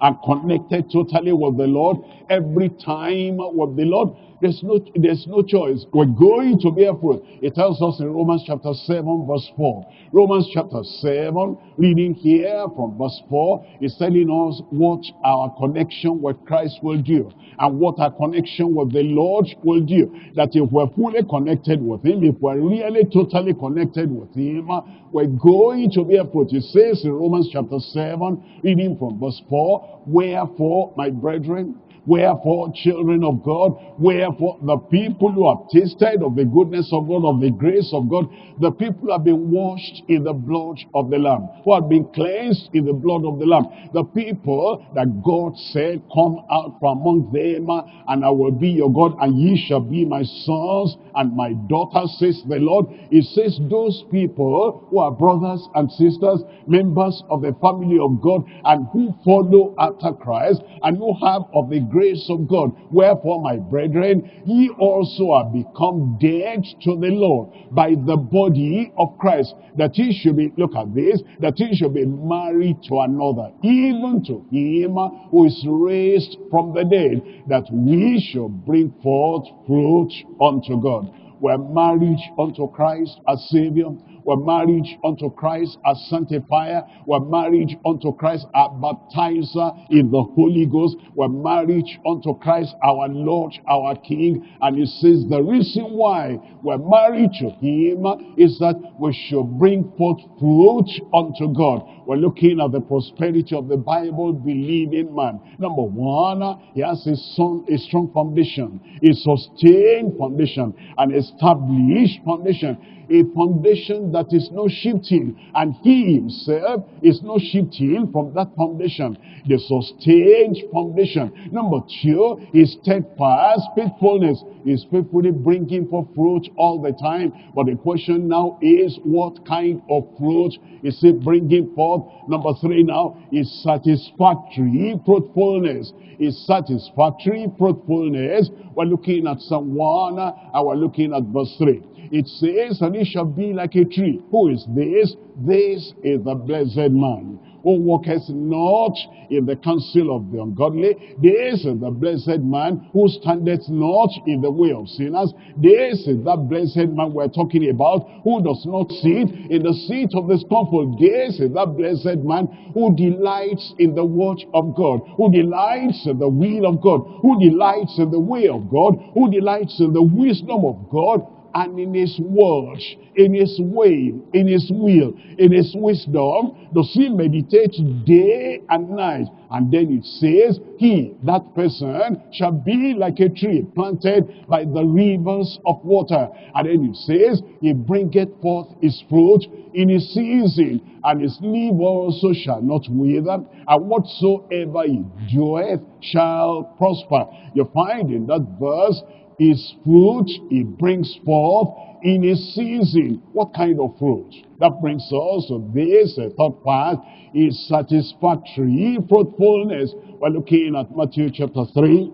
and connected totally with the Lord, every time with the Lord, there's no, there's no choice. We're going to bear fruit. It tells us in Romans chapter 7 verse 4. Romans chapter 7, reading here from verse 4, is telling us what our connection with Christ will do and what our connection with the Lord will do. That if we're fully connected with Him, if we're really totally connected with Him, we're going to bear fruit. It says in Romans chapter 7, reading from verse 4, Wherefore, my brethren, Wherefore, children of God, wherefore the people who have tasted of the goodness of God, of the grace of God, the people who have been washed in the blood of the Lamb, who have been cleansed in the blood of the Lamb, the people that God said, come out from among them, and I will be your God, and ye shall be my sons and my daughters, says the Lord. It says those people who are brothers and sisters, members of the family of God, and who follow after Christ, and who have of the grace of God. Wherefore, my brethren, ye also are become dead to the Lord by the body of Christ, that ye should be, look at this, that ye should be married to another, even to him who is raised from the dead, that we should bring forth fruit unto God. We're married unto Christ as Savior. We're married unto Christ as sanctifier. We're married unto Christ as baptizer in the Holy Ghost. We're married unto Christ our Lord, our King. And he says the reason why we're married to him is that we should bring forth fruit unto God. We're looking at the prosperity of the Bible believing man. Number one, he has a, son, a strong foundation, a sustained foundation, an established foundation a foundation that is no shifting. And he himself is no shifting from that foundation. The sustained foundation. Number two is steadfast faithfulness. Is faithfully bringing forth fruit all the time. But the question now is what kind of fruit is he bringing forth? Number three now is satisfactory fruitfulness. Is satisfactory fruitfulness. We're looking at Psalm 1 and we're looking at verse 3 it says, and he shall be like a tree. Who is this? This is the blessed man who walketh not in the counsel of the ungodly. This is the blessed man who standeth not in the way of sinners. This is that blessed man we're talking about who does not sit in the seat of the scornful. This is that blessed man who delights in the word of God, who delights in the will of God, who delights in the way of God, who delights in the wisdom of God, and in his word, in his way, in his will, in his wisdom, does he meditate day and night. And then it says, he, that person, shall be like a tree planted by the rivers of water. And then it says, he bringeth forth his fruit in his season, and his leaf also shall not wither, and whatsoever he doeth shall prosper. You find in that verse, his fruit he brings forth in his season. What kind of fruit? That brings us to this uh, third part is satisfactory fruitfulness. We're looking at Matthew chapter 3,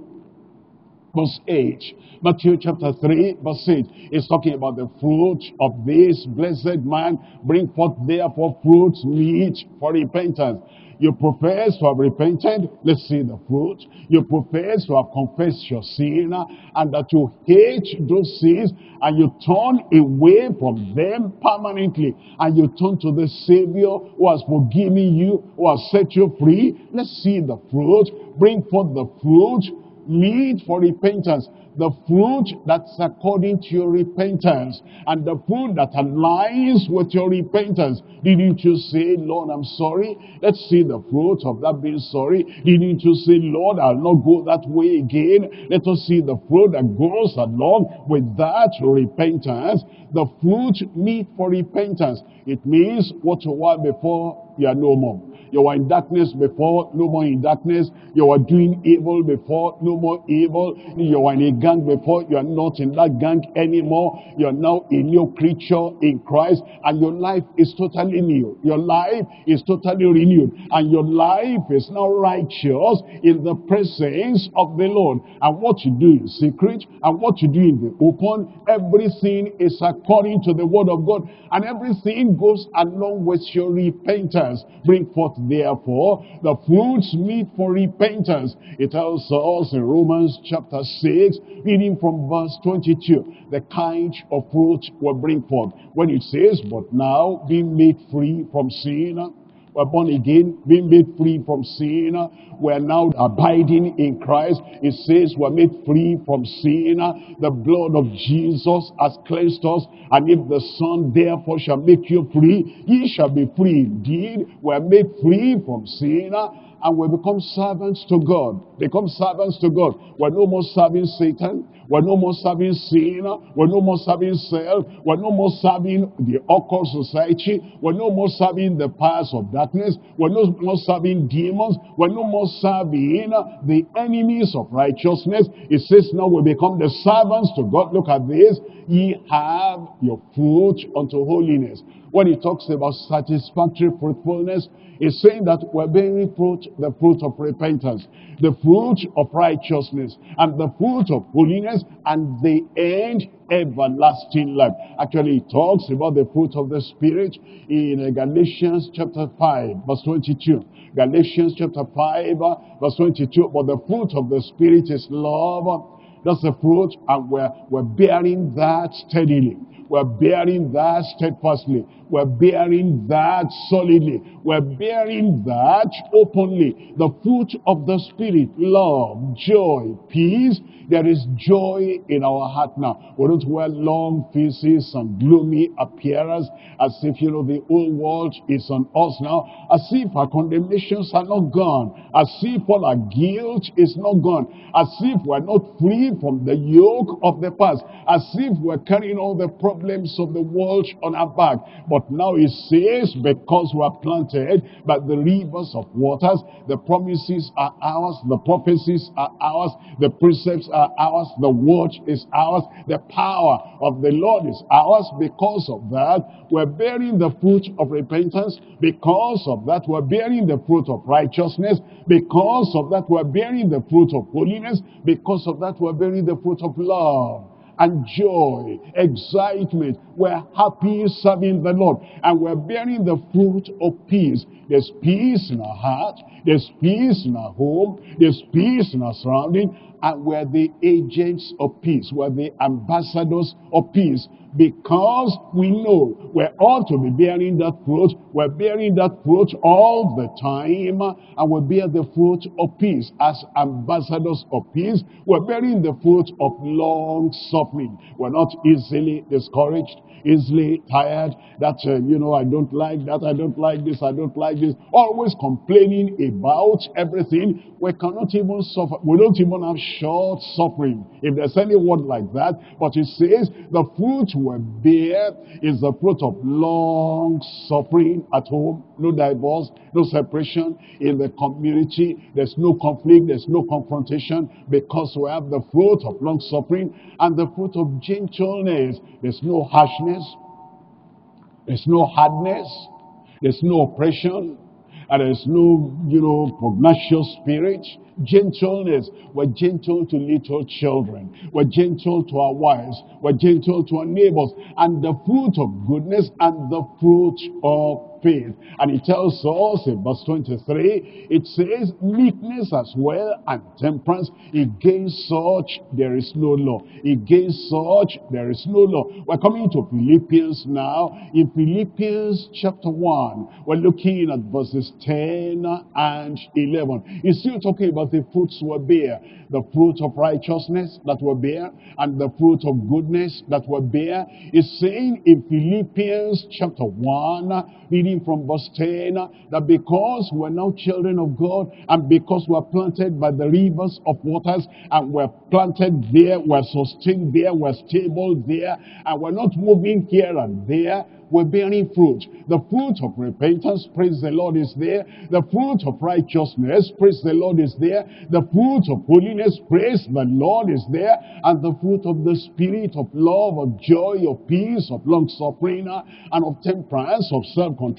verse 8. Matthew chapter 3, verse 8 is talking about the fruit of this blessed man. Bring forth therefore fruits meet for repentance. You profess to have repented. Let's see the fruit. You profess to have confessed your sin and that you hate those sins and you turn away from them permanently and you turn to the Savior who has forgiven you, who has set you free. Let's see the fruit. Bring forth the fruit need for repentance the fruit that's according to your repentance and the fruit that aligns with your repentance. Didn't you say, Lord, I'm sorry? Let's see the fruit of that being sorry. Didn't you say, Lord, I'll not go that way again? Let us see the fruit that goes along with that repentance. The fruit need for repentance. It means what you were before you are no more. You were in darkness before, no more in darkness. You were doing evil before, no more evil. You were in a gang before, you are not in that gang anymore. You are now a new creature in Christ, and your life is totally new. Your life is totally renewed, and your life is now righteous in the presence of the Lord. And what you do in secret, and what you do in the open, everything is according to the word of God, and everything goes along with your repentance. Bring forth therefore the fruits meet for repentance. It tells us in Romans chapter 6, reading from verse 22, the kind of fruit will bring forth. When it says, but now being made free from sin, we're born again, being made free from sin. We're now abiding in Christ. It says we're made free from sin. The blood of Jesus has cleansed us. And if the Son therefore shall make you free, ye shall be free indeed. We're made free from sin and we become servants to God. Become servants to God. We're no more serving Satan. We're no more serving sin. We're no more serving self. We're no more serving the occult society. We're no more serving the powers of darkness. We're no more serving demons. We're no more serving the enemies of righteousness. It says now we become the servants to God. Look at this. Ye have your fruit unto holiness. When he talks about satisfactory fruitfulness, he's saying that we're bearing fruit, the fruit of repentance, the fruit of righteousness, and the fruit of holiness, and the end, everlasting life. Actually, he talks about the fruit of the Spirit in uh, Galatians chapter 5, verse 22. Galatians chapter 5, uh, verse 22. But the fruit of the Spirit is love. That's the fruit, and we're, we're bearing that steadily. We're bearing that steadfastly. We're bearing that solidly. We're bearing that openly. The fruit of the Spirit, love, joy, peace. There is joy in our heart now. We don't wear long faces and gloomy appearance as if, you know, the old world is on us now. As if our condemnations are not gone. As if all our guilt is not gone. As if we're not free from the yoke of the past. As if we're carrying all the problems of the world on our back. But now it says, because we are planted by the rivers of waters, the promises are ours, the prophecies are ours, the precepts are ours, the word is ours, the power of the Lord is ours. Because of that, we're bearing the fruit of repentance. Because of that, we're bearing the fruit of righteousness. Because of that, we're bearing the fruit of holiness. Because of that, we're bearing the fruit of love and joy, excitement. We're happy serving the Lord. And we're bearing the fruit of peace. There's peace in our heart. There's peace in our home. There's peace in our surrounding. and we're the agents of peace. We're the ambassadors of peace because we know we're all to be bearing that fruit. We're bearing that fruit all the time and we bear the fruit of peace. As ambassadors of peace, we're bearing the fruit of long suffering. We're not easily discouraged, easily tired. That, uh, you know, I don't like that, I don't like this, I don't like this. Always complaining about everything. We cannot even suffer. We don't even have short suffering. If there's any word like that. But it says the fruit we bear is the fruit of long suffering at home. No divorce, no separation in the community. There's no conflict, there's no confrontation because we have the fruit of long suffering and the fruit of gentleness. There's no harshness, there's no hardness, there's no oppression, and there's no, you know, pugnacious spirit. Gentleness. We're gentle to little children. We're gentle to our wives. We're gentle to our neighbors. And the fruit of goodness and the fruit of faith. And he tells us in verse 23, it says, meekness as well and temperance. Against such there is no law. Against such there is no law. We're coming to Philippians now. In Philippians chapter 1, we're looking at verses 10 and 11. He's still talking about the fruits we bear. The fruit of righteousness that we bear and the fruit of goodness that we bear. He's saying in Philippians chapter 1, reading from verse 10 that because we're now children of God and because we're planted by the rivers of waters and we're planted there, we're sustained there, we're stable there, and we're not moving here and there, we're bearing fruit. The fruit of repentance, praise the Lord, is there. The fruit of righteousness, praise the Lord, is there. The fruit of holiness, praise the Lord, is there. And the fruit of the Spirit of love, of joy, of peace, of long-suffering, and of temperance, of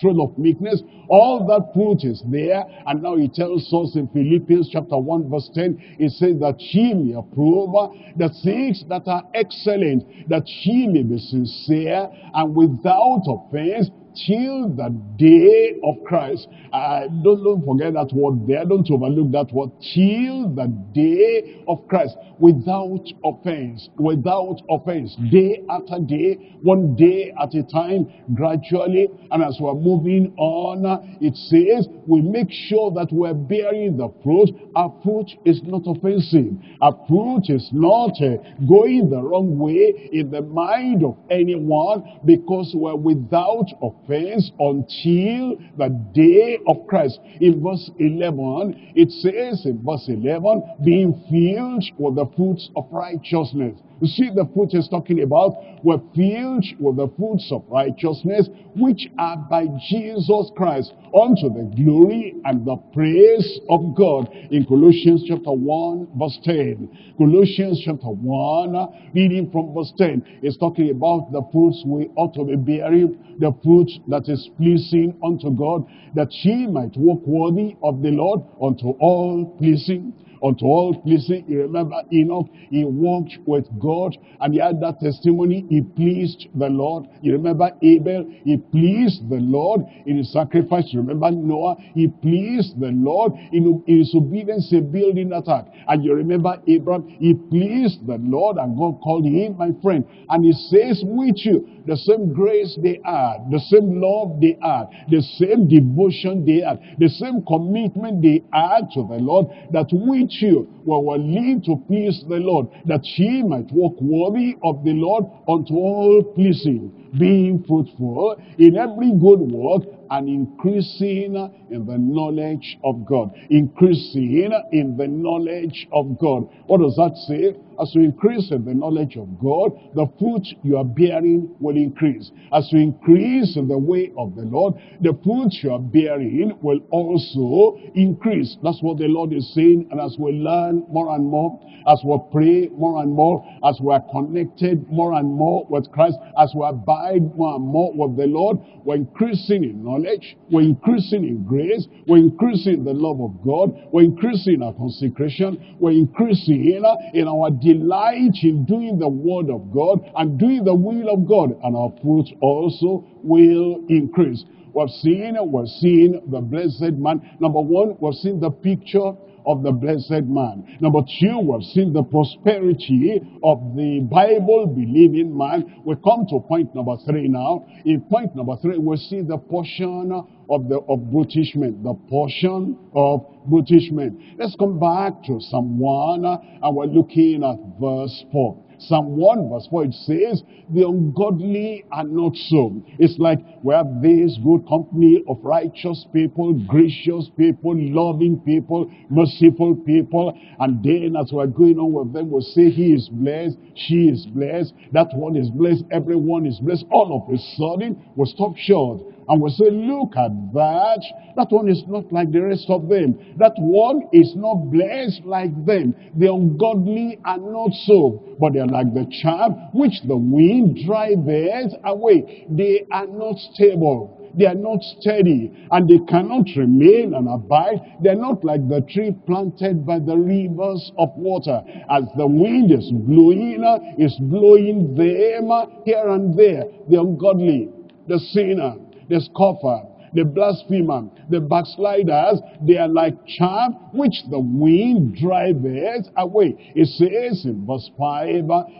of meekness. All that fruit is there. And now he tells us in Philippians chapter 1 verse 10, he says that she may approve the things that are excellent, that she may be sincere and without offense till the day of Christ. Uh, don't, don't forget that word there. Don't overlook that word. Till the day of Christ. Without offense. Without offense. Day after day. One day at a time. Gradually. And as we're moving on, it says we make sure that we're bearing the fruit. Our fruit is not offensive. Our fruit is not uh, going the wrong way in the mind of anyone because we're without offense offense until the day of Christ. In verse 11, it says in verse 11, being filled with the fruits of righteousness. You see the fruit is talking about were filled with the fruits of righteousness which are by Jesus Christ unto the glory and the praise of God. In Colossians chapter 1 verse 10. Colossians chapter 1 reading from verse 10 is talking about the fruits we ought to be bearing, the fruit that is pleasing unto God, that she might walk worthy of the Lord unto all pleasing unto all pleasing. You remember Enoch, he walked with God and he had that testimony. He pleased the Lord. You remember Abel, he pleased the Lord in his sacrifice. You remember Noah, he pleased the Lord in, his obedience in building that ark. And you remember Abraham, he pleased the Lord and God called him my friend. And he says with you, the same grace they had, the same love they had, the same devotion they had, the same commitment they had to the Lord, that with you will live to please the Lord, that she might walk worthy of the Lord unto all pleasing, being fruitful in every good work and increasing in the knowledge of God. Increasing in the knowledge of God. What does that say? As you increase in the knowledge of God, the fruit you are bearing will increase. As you increase in the way of the Lord, the fruit you are bearing will also increase. That's what the Lord is saying. And as we learn more and more, as we pray more and more, as we are connected more and more with Christ, as we abide more and more with the Lord, we're increasing in knowledge, we're increasing in grace, we're increasing in the love of God, we're increasing in our consecration, we're increasing in, uh, in our delight in doing the word of God and doing the will of God, and our fruit also will increase. We've seen, we've seen the blessed man. Number one, we've seen the picture of the blessed man. Number two, we've seen the prosperity of the Bible-believing man. We come to point number three now. In point number three, we see the portion of the of brutishment, the portion of brutishment. Let's come back to Psalm 1, and we're looking at verse 4. Psalm 1 verse 4 it says, the ungodly are not so. It's like we have this good company of righteous people, gracious people, loving people, merciful people. And then as we're going on with them, we'll say he is blessed, she is blessed, that one is blessed, everyone is blessed. All of a sudden, we'll stop short and we say, look at that. That one is not like the rest of them. That one is not blessed like them. The ungodly are not so. But they are like the chaff which the wind driveth away. They are not stable. They are not steady and they cannot remain and abide. They are not like the tree planted by the rivers of water. As the wind is blowing, is blowing them here and there. The ungodly, the sinner, the scoffer, the blasphemer, the backsliders, they are like chaff which the wind driveth away. It says in verse 5,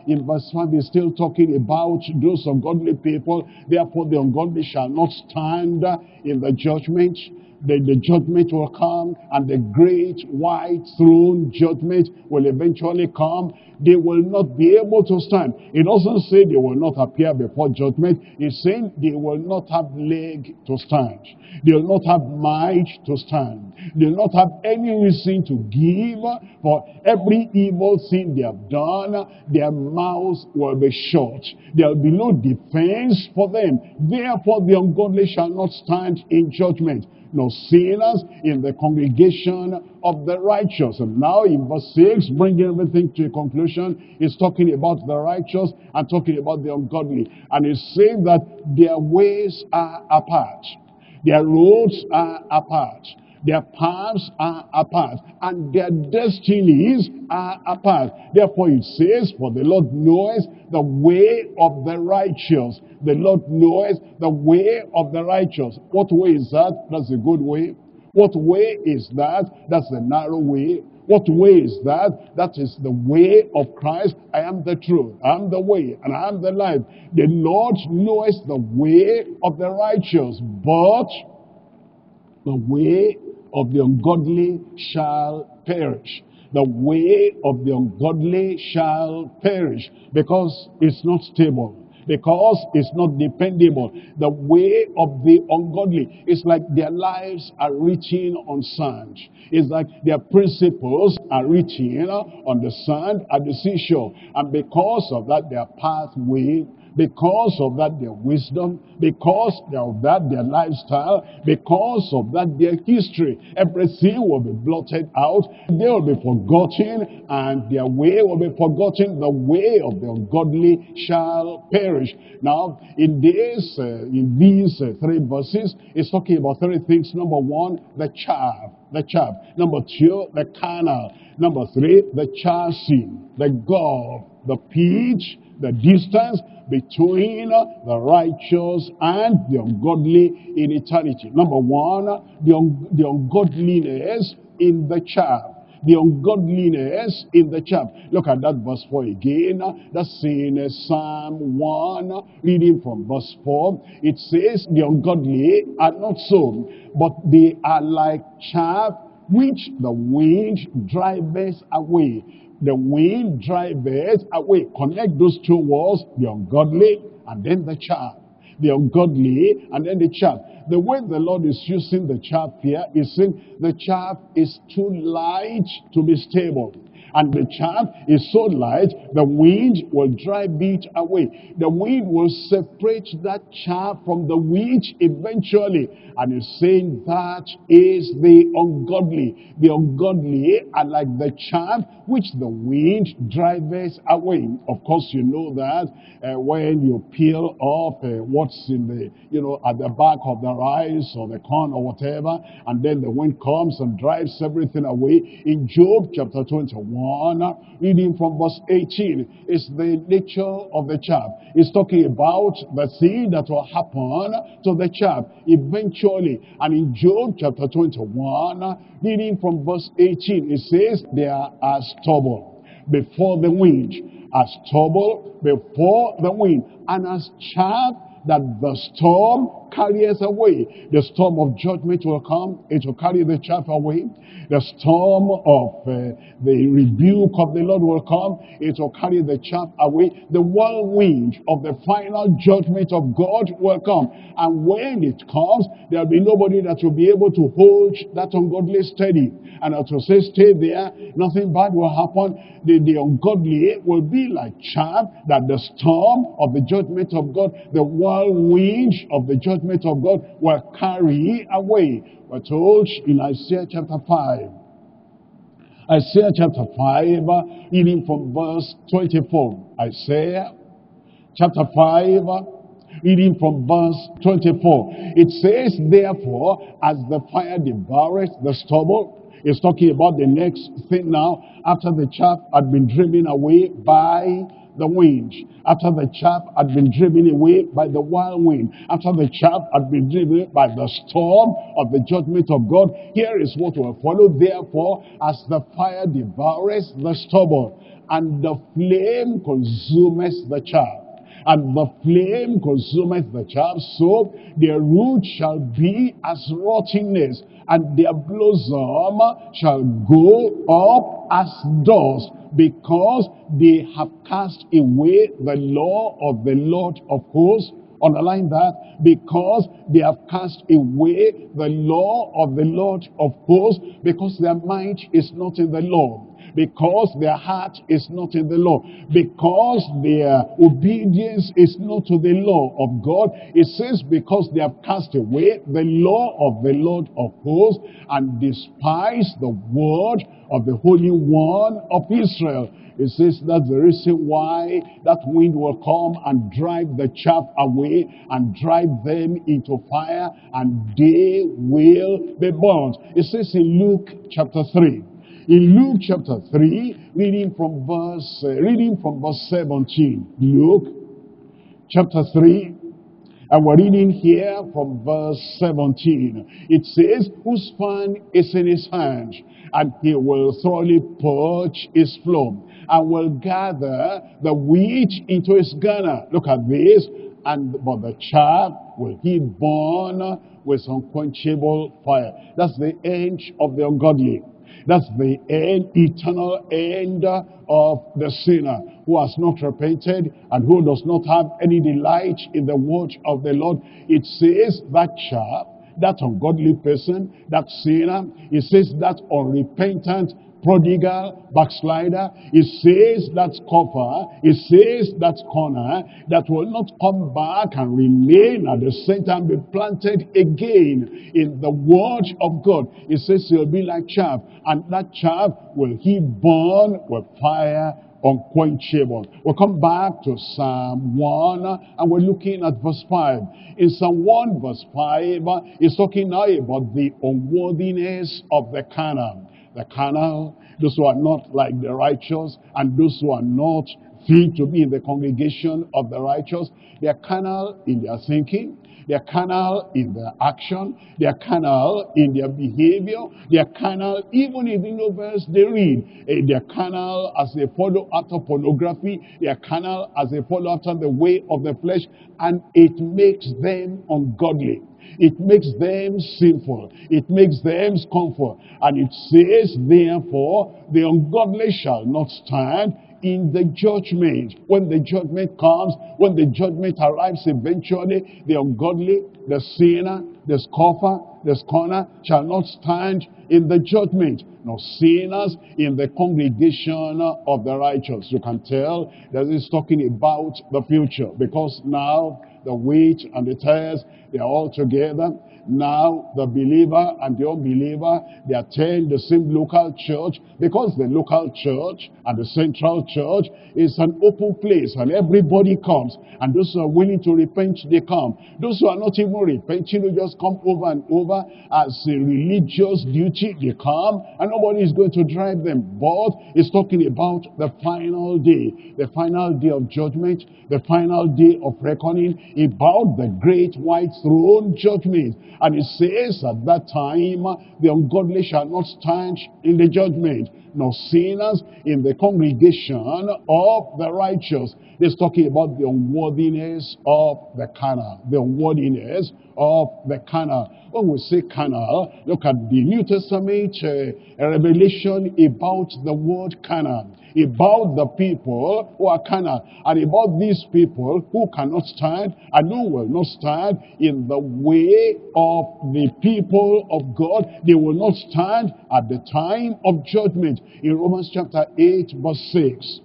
in verse 5 he's still talking about those ungodly people. Therefore the ungodly shall not stand in the judgment the, the judgment will come and the great white throne judgment will eventually come. They will not be able to stand. It doesn't say they will not appear before judgment. It's saying they will not have leg to stand. They will not have might to stand. They will not have any reason to give for every evil thing they have done. Their mouths will be shut. There will be no defense for them. Therefore the ungodly shall not stand in judgment nor sinners in the congregation of the righteous. And now in verse 6, bringing everything to a conclusion, he's talking about the righteous and talking about the ungodly. And he's saying that their ways are apart. Their roads are apart. Their paths are apart, and their destinies are apart. Therefore it says, For the Lord knows the way of the righteous. The Lord knows the way of the righteous. What way is that? That's a good way. What way is that? That's the narrow way. What way is that? That is the way of Christ. I am the truth. I am the way and I am the life. The Lord knows the way of the righteous, but the way of the ungodly shall perish. The way of the ungodly shall perish because it's not stable because it's not dependable. The way of the ungodly is like their lives are written on sand. It's like their principles are written on the sand at the seashore. And because of that, their pathway because of that, their wisdom. Because of that, their lifestyle. Because of that, their history. Everything will be blotted out. They will be forgotten and their way will be forgotten. The way of the ungodly shall perish. Now, in this, uh, in these uh, three verses, it's talking about three things. Number one, the chaff. The chaff. Number two, the carnal. Number three, the chasm, the gall, the peach, the distance between the righteous and the ungodly in eternity. Number one, the, un the ungodliness in the chaff the ungodliness in the chaff. Look at that verse 4 again. That's in Psalm 1, reading from verse 4. It says, the ungodly are not so, but they are like chaff which the wind drives away the wind driveth away. Connect those two words, the ungodly and then the chaff. The ungodly and then the chaff. The way the Lord is using the chaff here is saying the chaff is too light to be stable and the chaff is so light, the wind will drive it away. The wind will separate that chaff from the wheat eventually. And he's saying that is the ungodly. The ungodly are like the chaff which the wind drives away. Of course, you know that uh, when you peel off uh, what's in the, you know, at the back of the rice or the corn or whatever, and then the wind comes and drives everything away. In Job chapter 21, 21, reading from verse 18, is the nature of the chaff. It's talking about the thing that will happen to the chaff eventually. And in Job chapter 21, reading from verse 18, it says, They are as stubble before the wind, as stubble before the wind, and as chaff that the storm carries away. The storm of judgment will come. It will carry the chaff away. The storm of uh, the rebuke of the Lord will come. It will carry the chaff away. The whirlwind of the final judgment of God will come. And when it comes, there'll be nobody that will be able to hold that ungodly steady. And to say, stay there, nothing bad will happen. The, the ungodly will be like chaff that the storm of the judgment of God, the whirlwind of the judgment of God will carry away. We're told in Isaiah chapter 5. Isaiah chapter 5, reading from verse 24. Isaiah chapter 5, reading from verse 24. It says, Therefore, as the fire devoureth the stubble, it's talking about the next thing now, after the chaff had been driven away by the wind, after the chaff had been driven away by the wild wind, after the chaff had been driven by the storm of the judgment of God, here is what will follow. Therefore, as the fire devours the stubble, and the flame consumes the chaff, and the flame consumeth the chaff, so their root shall be as rottenness, and their blossom shall go up as dust, because they have cast away the law of the Lord of hosts. Underline that, because they have cast away the law of the Lord of hosts, because their mind is not in the law because their heart is not in the law, because their obedience is not to the law of God. It says because they have cast away the law of the Lord of hosts and despised the word of the Holy One of Israel. It says that's the reason why that wind will come and drive the chaff away and drive them into fire and they will be burnt. It says in Luke chapter 3. In Luke chapter 3, reading from verse, uh, reading from verse 17. Luke chapter 3, and we're reading here from verse 17. It says, whose fan is in his hand, and he will thoroughly purge his floor, and will gather the wheat into his garner. Look at this. And but the chaff will he burn with unquenchable fire. That's the end of the ungodly. That's the end, eternal end of the sinner who has not repented and who does not have any delight in the word of the Lord. It says that chaff, that ungodly person, that sinner, it says that unrepentant prodigal, backslider. It says that scoffer, it says that corner that will not come back and remain at the center and be planted again in the word of God. It says he'll be like chaff, and that chaff will he burn with fire unquenchable. We'll come back to Psalm 1 and we're looking at verse 5. In Psalm 1 verse 5, it's talking now about the unworthiness of the carnal the carnal, those who are not like the righteous, and those who are not fit to be in the congregation of the righteous. They are carnal in their thinking. They are carnal in their action. They are carnal in their behavior. They are carnal even in the novels they read. Eh, they are carnal as they follow after pornography. They are carnal as they follow after the way of the flesh. And it makes them ungodly. It makes them sinful. It makes them scornful. And it says, therefore, the ungodly shall not stand in the judgment. When the judgment comes, when the judgment arrives eventually, the ungodly, the sinner, the scoffer, the scorner shall not stand in the judgment, nor sinners in the congregation of the righteous. You can tell that he's talking about the future because now the wheat and the tares, they're all together. Now the believer and the unbeliever, they attend the same local church because the local church and the central church is an open place and everybody comes. And those who are willing to repent, they come. Those who are not even repenting, will just come over and over as a religious duty they come, and nobody is going to drive them. But it's talking about the final day, the final day of judgment, the final day of reckoning, about the great white throne judgment. And it says at that time, the ungodly shall not stand in the judgment, nor sinners in the congregation of the righteous. It's talking about the unworthiness of the carnal, the unworthiness of the carnal. When we say carnal, look at the New Testament uh, revelation about the word carnal, about the people who are carnal, and about these people who cannot stand and who will not stand in the way of the people of God. They will not stand at the time of judgment. In Romans chapter 8 verse 6.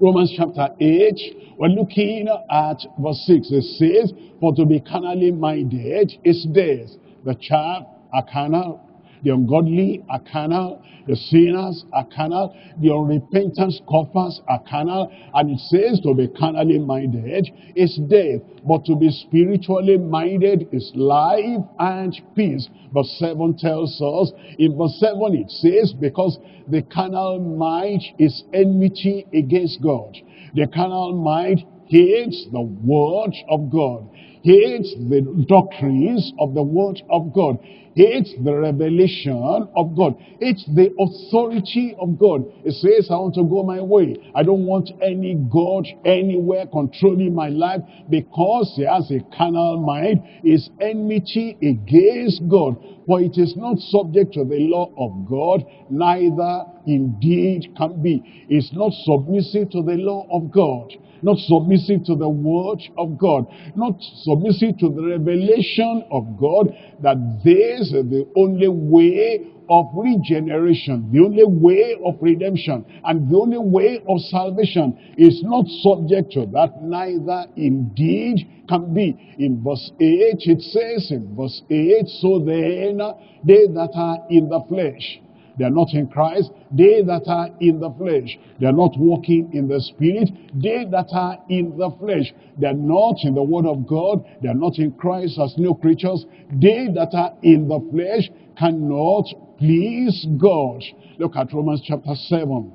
Romans chapter 8, we're looking at verse 6. It says, For to be carnally minded is death. The chaff are carnal, the ungodly are carnal. The sinners are carnal. The unrepentant scoffers are carnal. And it says to be carnally minded is death. But to be spiritually minded is life and peace. Verse 7 tells us, in verse 7 it says, because the carnal mind is enmity against God. The carnal mind hates the word of God hates the doctrines of the word of God, hates the revelation of God, hates the authority of God. It says, I want to go my way. I don't want any God anywhere controlling my life because he has a carnal mind, is enmity against God. For it is not subject to the law of God, neither indeed can be. It's not submissive to the law of God not submissive to the word of God, not submissive to the revelation of God, that this is the only way of regeneration, the only way of redemption, and the only way of salvation is not subject to that, neither indeed can be. In verse 8, it says in verse 8, So then, they that are in the flesh, they are not in Christ. They that are in the flesh. They are not walking in the spirit. They that are in the flesh. They are not in the word of God. They are not in Christ as new creatures. They that are in the flesh cannot please God. Look at Romans chapter 7.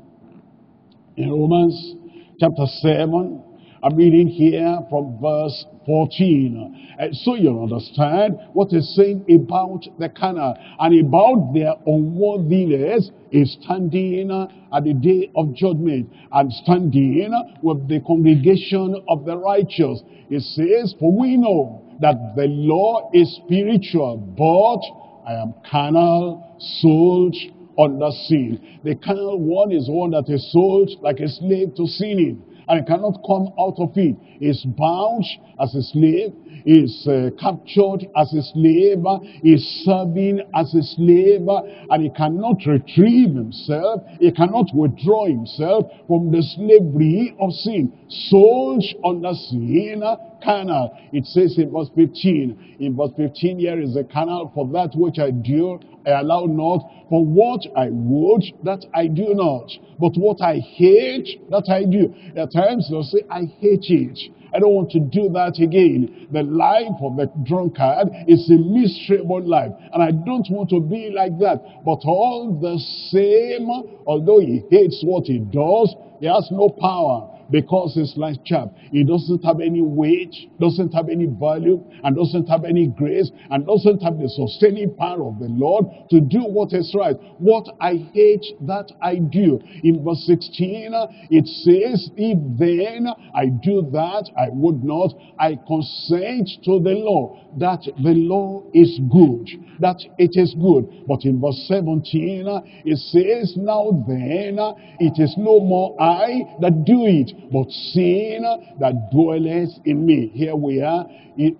In Romans chapter 7, I'm reading here from verse 14. And so you understand what is saying about the carnal and about their unworthiness is standing at the day of judgment and standing with the congregation of the righteous. It says, For we know that the law is spiritual, but I am carnal, sold under sin. The carnal one is one that is sold like a slave to sinning and he cannot come out of it. Is bound as a slave, is uh, captured as a slave, is serving as a slave, and he cannot retrieve himself, he cannot withdraw himself from the slavery of sin. Sold under sin, It says in verse 15, in verse 15 here is the carnal for that which I do, I allow not, for what I would, that I do not. But what I hate, that I do. At times they'll say, I hate it. I don't want to do that again. The life of the drunkard is a miserable life. And I don't want to be like that. But all the same, although he hates what he does, he has no power because it's like chaff. It doesn't have any weight, doesn't have any value, and doesn't have any grace, and doesn't have the sustaining power of the Lord to do what is right. What I hate, that I do. In verse 16, it says, If then I do that, I would not, I consent to the law, that the law is good, that it is good. But in verse 17, it says, Now then, it is no more I that do it, but sin that dwelleth in me. Here we are.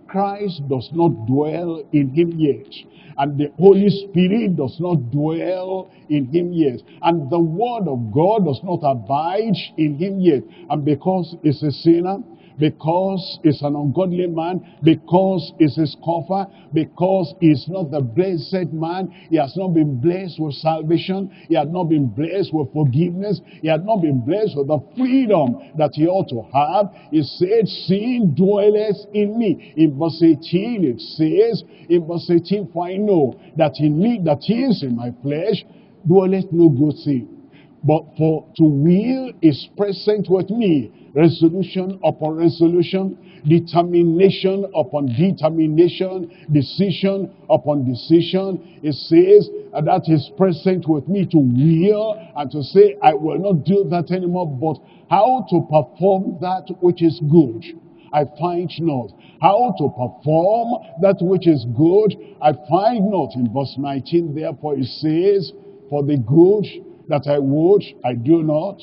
Christ does not dwell in him yet. And the Holy Spirit does not dwell in him yet. And the word of God does not abide in him yet. And because he's a sinner, because he's an ungodly man, because he's a scoffer, because he's not the blessed man, he has not been blessed with salvation, he had not been blessed with forgiveness, he had not been blessed with the freedom that he ought to have. He said, sin dwelleth in me. In verse 18 it says, in verse 18, for I know that in me that is in my flesh dwelleth no good thing. But for to will is present with me, resolution upon resolution, determination upon determination, decision upon decision. It says that is present with me to will and to say, I will not do that anymore, but how to perform that which is good. I find not. How to perform that which is good, I find not. In verse 19, therefore, it says, For the good that I would, I do not.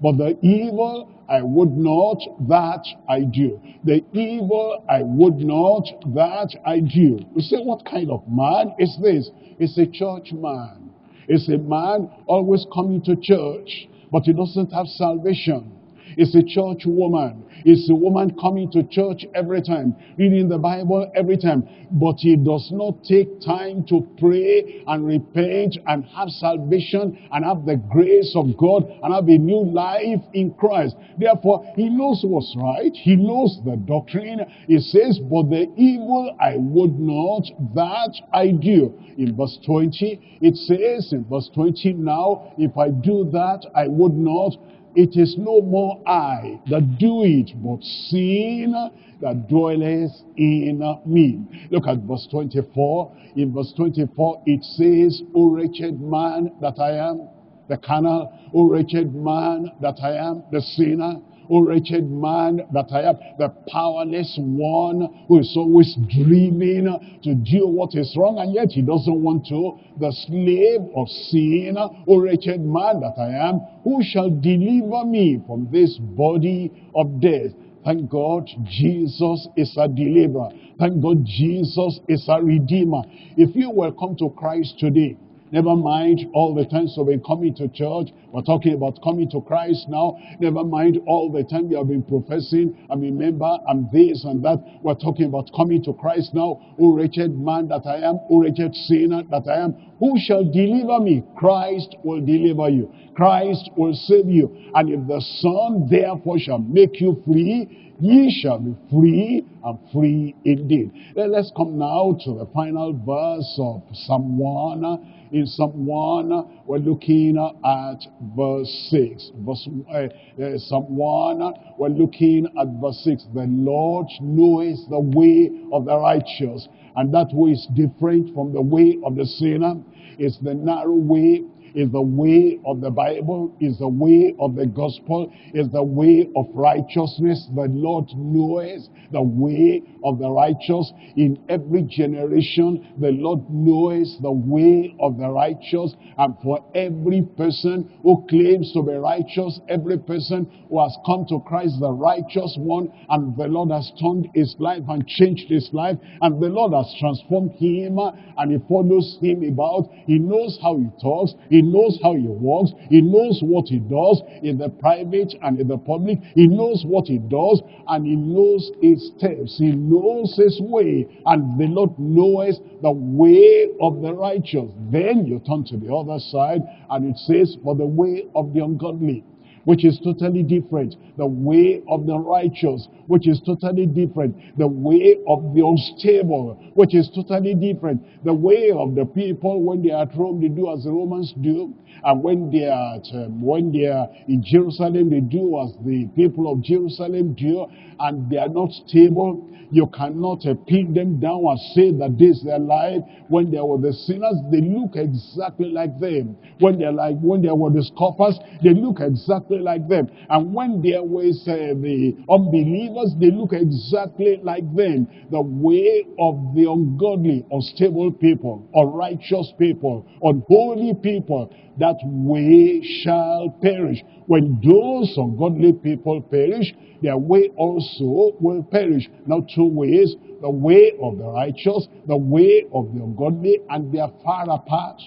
But the evil I would not, that I do. The evil I would not, that I do. We say, what kind of man is this? It's a church man. It's a man always coming to church, but he doesn't have salvation. It's a church woman. It's a woman coming to church every time, reading the Bible every time. But he does not take time to pray and repent and have salvation and have the grace of God and have a new life in Christ. Therefore, he knows what's right. He knows the doctrine. He says, but the evil I would not, that I do. In verse 20, it says in verse 20, now if I do that, I would not, it is no more I that do it, but sin that dwelleth in me. Look at verse 24. In verse 24, it says, O wretched man that I am, the carnal, O wretched man that I am, the sinner, O wretched man that I am, the powerless one who is always dreaming to do what is wrong and yet he doesn't want to, the slave of sin, O wretched man that I am, who shall deliver me from this body of death? Thank God Jesus is a deliverer. Thank God Jesus is a redeemer. If you will come to Christ today, Never mind all the times you've been coming to church. We're talking about coming to Christ now. Never mind all the time you have been professing, I'm a member, I'm this and that. We're talking about coming to Christ now. O wretched man that I am, O wretched sinner that I am, who shall deliver me? Christ will deliver you. Christ will save you. And if the Son therefore shall make you free, ye shall be free and free indeed. Let's come now to the final verse of Psalm 1 in Psalm 1, we're looking at verse 6. Verse, uh, uh, Psalm 1, we're looking at verse 6. The Lord knows the way of the righteous, and that way is different from the way of the sinner. It's the narrow way is the way of the Bible, is the way of the gospel, is the way of righteousness. The Lord knows the way of the righteous. In every generation, the Lord knows the way of the righteous. And for every person who claims to be righteous, every person who has come to Christ, the righteous one, and the Lord has turned his life and changed his life, and the Lord has transformed him, and he follows him about. He knows how he talks. He knows how he walks. He knows what he does in the private and in the public. He knows what he does and he knows his steps. He knows his way. And the Lord knows the way of the righteous. Then you turn to the other side and it says, for the way of the ungodly which is totally different. The way of the righteous, which is totally different. The way of the unstable, which is totally different. The way of the people when they are at Rome, they do as the Romans do. And when they are at, um, when they are in Jerusalem, they do as the people of Jerusalem do. And they are not stable. You cannot uh, pin them down and say that this is their life. When they were the sinners, they look exactly like them. When they're like, when they were the scoffers, they look exactly like them. And when there was uh, the unbelievers, they look exactly like them. The way of the ungodly, unstable people, unrighteous people, unholy people, that way shall perish. When those ungodly people perish, their way also will perish. Now two ways, the way of the righteous, the way of the ungodly, and they are far apart.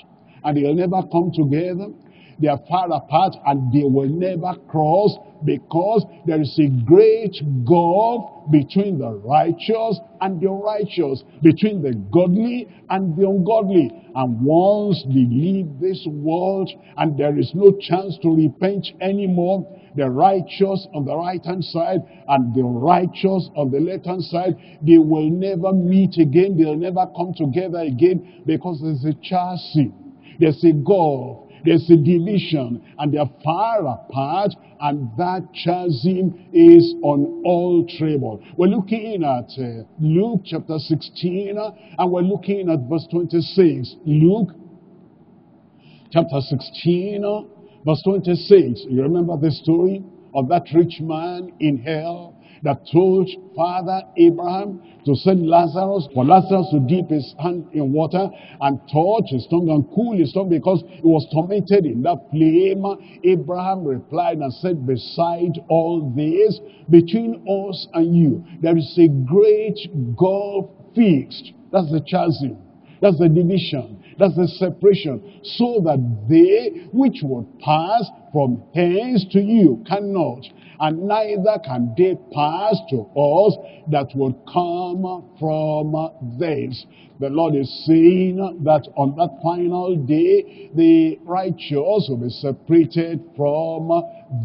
And they'll never come together. They are far apart and they will never cross because there is a great gulf between the righteous and the righteous, between the godly and the ungodly. And once they leave this world and there is no chance to repent anymore, the righteous on the right hand side and the righteous on the left hand side, they will never meet again. They'll never come together again because there's a chasm. There's a gulf. There's a division and they're far apart and that chasm is unalterable. We're looking at uh, Luke chapter 16 uh, and we're looking at verse 26. Luke chapter 16 uh, verse 26. You remember the story of that rich man in hell that told Father Abraham to send Lazarus, for Lazarus to dip his hand in water and touch his tongue and cool his tongue because he was tormented in that flame. Abraham replied and said, beside all this, between us and you, there is a great gulf fixed. That's the chasm. That's the division. That's the separation. So that they which would pass from hence to you cannot and neither can they pass to us that would come from this. The Lord is saying that on that final day, the righteous will be separated from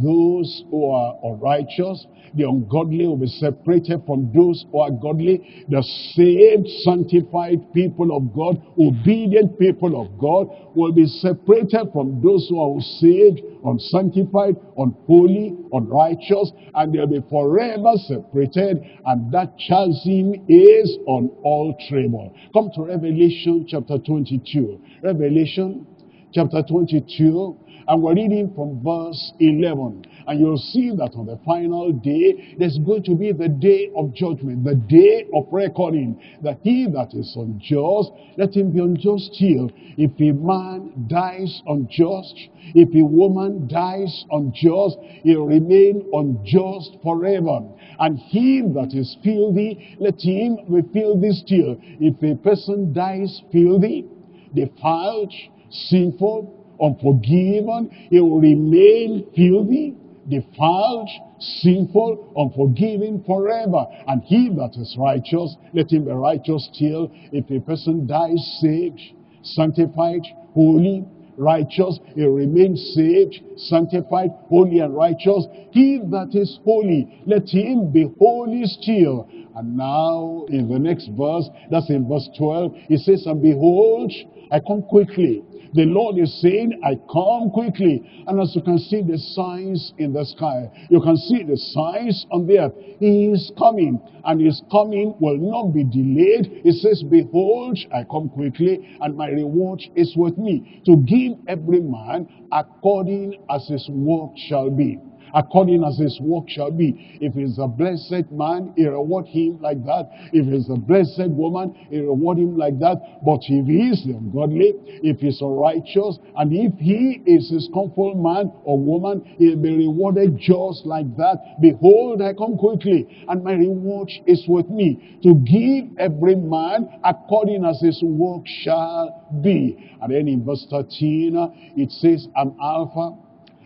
those who are unrighteous. The ungodly will be separated from those who are godly. The saved, sanctified people of God, obedient people of God, will be separated from those who are saved, unsanctified, unholy, unrighteous, and they'll be forever separated, and that chasm is unalterable. Come to Revelation chapter 22. Revelation chapter 22, and we're reading from verse 11. And you'll see that on the final day, there's going to be the day of judgment, the day of reckoning. That he that is unjust, let him be unjust still. If a man dies unjust, if a woman dies unjust, he'll remain unjust forever. And he that is filthy, let him be filthy still. If a person dies filthy, defiled, sinful, unforgiven, he will remain filthy, defiled, sinful, unforgiving forever. And he that is righteous, let him be righteous still. If a person dies saved, sanctified, holy, righteous, he remains saved, sanctified, holy and righteous. He that is holy, let him be holy still. And now in the next verse, that's in verse 12, he says, And behold, I come quickly. The Lord is saying, I come quickly. And as you can see the signs in the sky, you can see the signs on the earth. He is coming, and his coming will not be delayed. He says, Behold, I come quickly, and my reward is with me, to give every man according as his work shall be according as his work shall be. If he's a blessed man, he reward him like that. If he's a blessed woman, he reward him like that. But if he is ungodly, if he's unrighteous, and if he is a scornful man or woman, he'll be rewarded just like that. Behold, I come quickly, and my reward is with me, to give every man according as his work shall be. And then in verse 13, uh, it says, I'm Alpha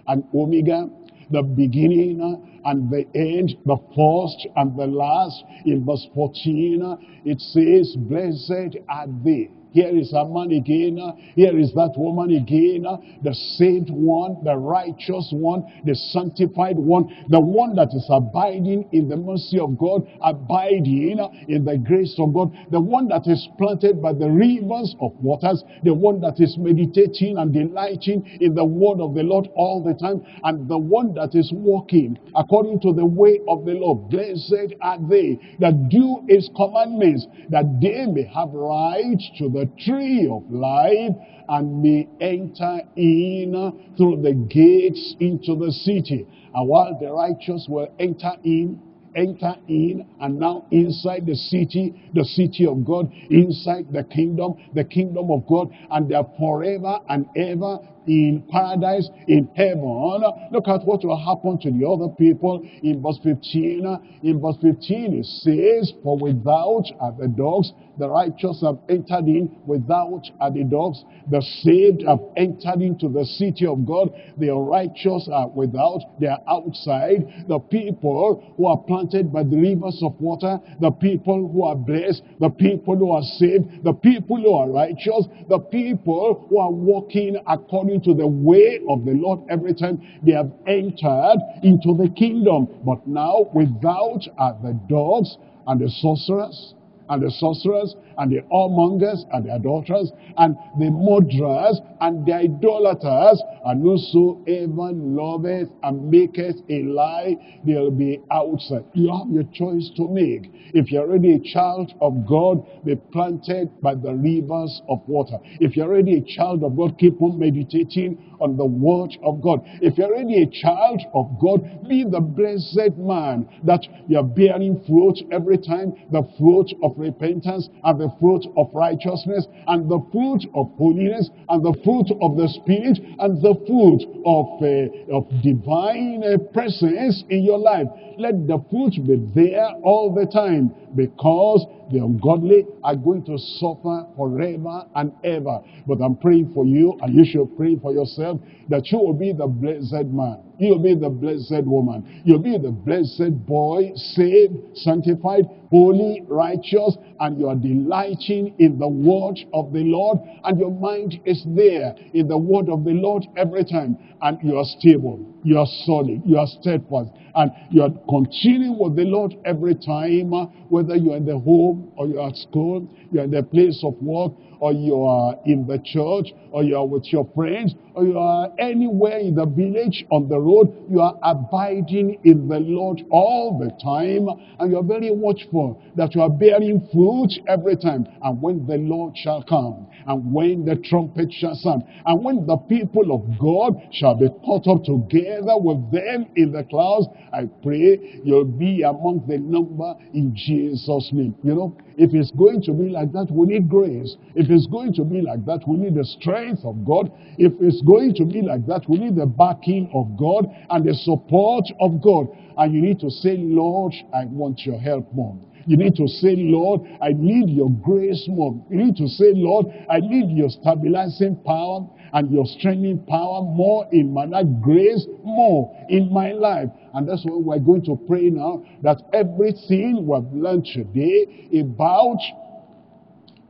and Omega, the beginning and the end, the first and the last. In verse 14, it says, Blessed are they here is a man again. Here is that woman again. The saved one, the righteous one, the sanctified one, the one that is abiding in the mercy of God, abiding in the grace of God, the one that is planted by the rivers of waters, the one that is meditating and delighting in the word of the Lord all the time, and the one that is walking according to the way of the Lord. Blessed are they that do his commandments, that they may have right to the tree of life and may enter in through the gates into the city. And while the righteous will enter in enter in and now inside the city, the city of God, inside the kingdom, the kingdom of God, and they are forever and ever in paradise, in heaven. Look at what will happen to the other people in verse 15. In verse 15 it says, For without are the dogs, the righteous have entered in, without are the dogs. The saved have entered into the city of God. The righteous are without, they are outside. The people who are planted by the rivers of water, the people who are blessed, the people who are saved, the people who are righteous, the people who are walking according to the way of the Lord every time they have entered into the kingdom. But now without are the dogs and the sorcerers and the sorcerers and the whoremongers and the adulterers and the murderers and the idolaters and whosoever loveth and maketh a lie, they'll be outside. You have your choice to make. If you're already a child of God, be planted by the rivers of water. If you're already a child of God, keep on meditating on the word of God. If you're already a child of God, be the blessed man that you're bearing fruit every time, the fruit of repentance and the fruit of righteousness and the fruit of holiness and the fruit of the spirit and the fruit of, uh, of divine uh, presence in your life. Let the fruit be there all the time because the ungodly are going to suffer forever and ever. But I'm praying for you, and you should pray for yourself, that you will be the blessed man. You'll be the blessed woman. You'll be the blessed boy, saved, sanctified, holy, righteous, and you are delighting in the word of the Lord, and your mind is there in the word of the Lord every time, and you are stable, you are solid, you are steadfast, and you are continuing with the Lord every time, whether you are in the home or you are at school, you are in the place of work, or you are in the church, or you are with your friends, or you are anywhere in the village, on the road, you are abiding in the Lord all the time, and you are very watchful that you are bearing fruit every time. And when the Lord shall come, and when the trumpet shall sound, and when the people of God shall be caught up together with them in the clouds, I pray you'll be among the number in Jesus' name. You know, if it's going to be like that, we need grace. If it's going to be like that, we need the strength of God. If it's going to be like that, we need the backing of God and the support of God. And you need to say, Lord, I want your help more. You need to say, Lord, I need your grace more. You need to say, Lord, I need your stabilizing power and your strengthening power more in my life, grace more in my life. And that's why we're going to pray now that everything we've learned today about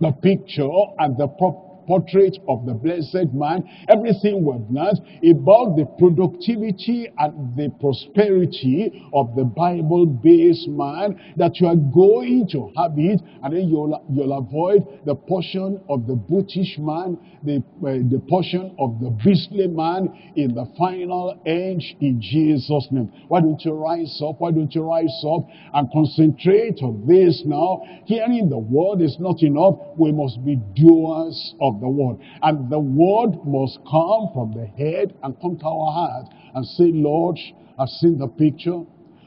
the picture and the portrait of the blessed man, everything we've learned about the productivity and the prosperity of the Bible-based man, that you are going to have it, and then you'll, you'll avoid the portion of the brutish man, the, uh, the portion of the beastly man in the final end in Jesus' name. Why don't you rise up? Why don't you rise up and concentrate on this now? Hearing the word is not enough. We must be doers of of the word. And the word must come from the head and come to our heart and say, Lord, I've seen the picture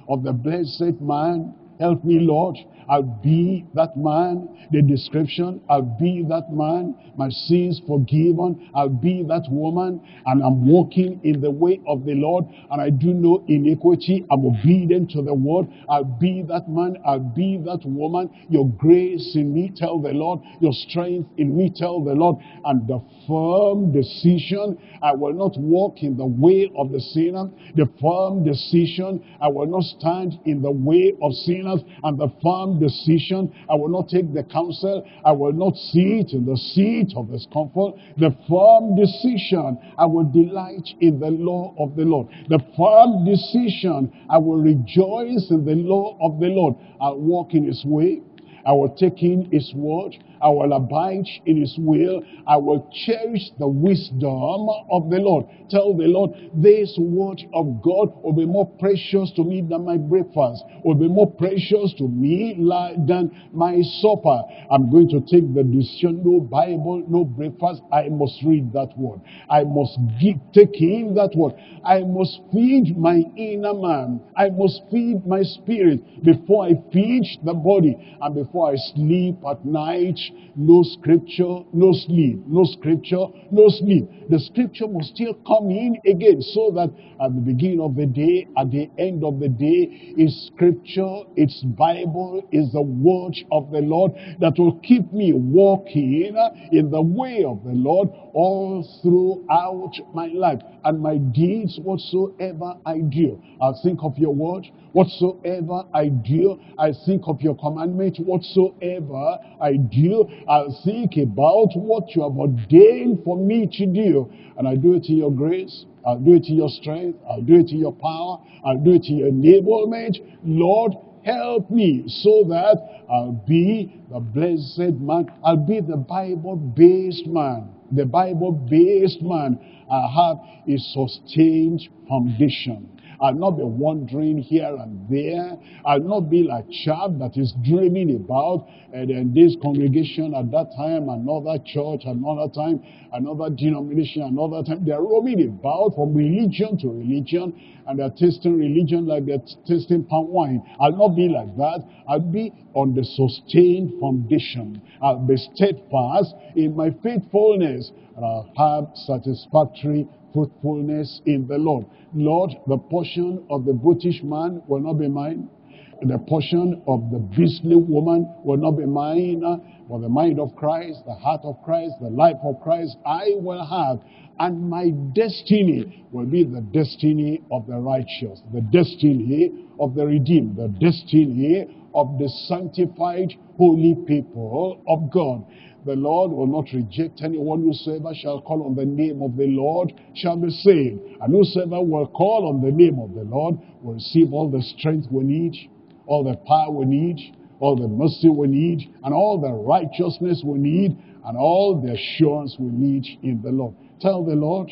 of the blessed man. Help me, Lord. I'll be that man, the description, I'll be that man, my sins forgiven, I'll be that woman, and I'm walking in the way of the Lord, and I do no iniquity, I'm obedient to the word, I'll be that man, I'll be that woman, your grace in me, tell the Lord, your strength in me, tell the Lord, and the firm decision, I will not walk in the way of the sinner, the firm decision, I will not stand in the way of sinners, and the firm decision. I will not take the counsel. I will not sit in the seat of discomfort. The firm decision, I will delight in the law of the Lord. The firm decision, I will rejoice in the law of the Lord. I'll walk in his way. I will take in his word. I will abide in his will. I will cherish the wisdom of the Lord. Tell the Lord, this word of God will be more precious to me than my breakfast, will be more precious to me than my supper. I'm going to take the decision, no Bible, no breakfast. I must read that word. I must give, take in that word. I must feed my inner man. I must feed my spirit before I feed the body and before I sleep at night no scripture, no sleep, no scripture, no sleep. The scripture must still come in again so that at the beginning of the day, at the end of the day, is scripture, it's Bible, is the word of the Lord that will keep me walking in the way of the Lord all throughout my life and my deeds whatsoever I do. I'll think of your word whatsoever I do. I think of your commandment whatsoever I do. I think about what you have ordained for me to do. And I do it in your grace. I'll do it in your strength. I'll do it in your power. I'll do it in your enablement. Lord, help me so that I'll be the blessed man. I'll be the Bible-based man. The Bible-based man. I have a sustained foundation. I'll not be wandering here and there. I'll not be like chap that is dreaming about and then this congregation at that time, another church, another time, another denomination, another time. They're roaming about from religion to religion and they're tasting religion like they're tasting palm wine. I'll not be like that. I'll be on the sustained foundation. I'll be steadfast in my faithfulness and I'll have satisfactory fruitfulness in the Lord. Lord, the portion of the brutish man will not be mine. The portion of the beastly woman will not be mine. For the mind of Christ, the heart of Christ, the life of Christ, I will have. And my destiny will be the destiny of the righteous, the destiny of the redeemed, the destiny of the sanctified holy people of God. The Lord will not reject anyone whosoever shall call on the name of the Lord shall be saved. And whosoever will call on the name of the Lord will receive all the strength we need, all the power we need, all the mercy we need, and all the righteousness we need, and all the assurance we need in the Lord. Tell the Lord,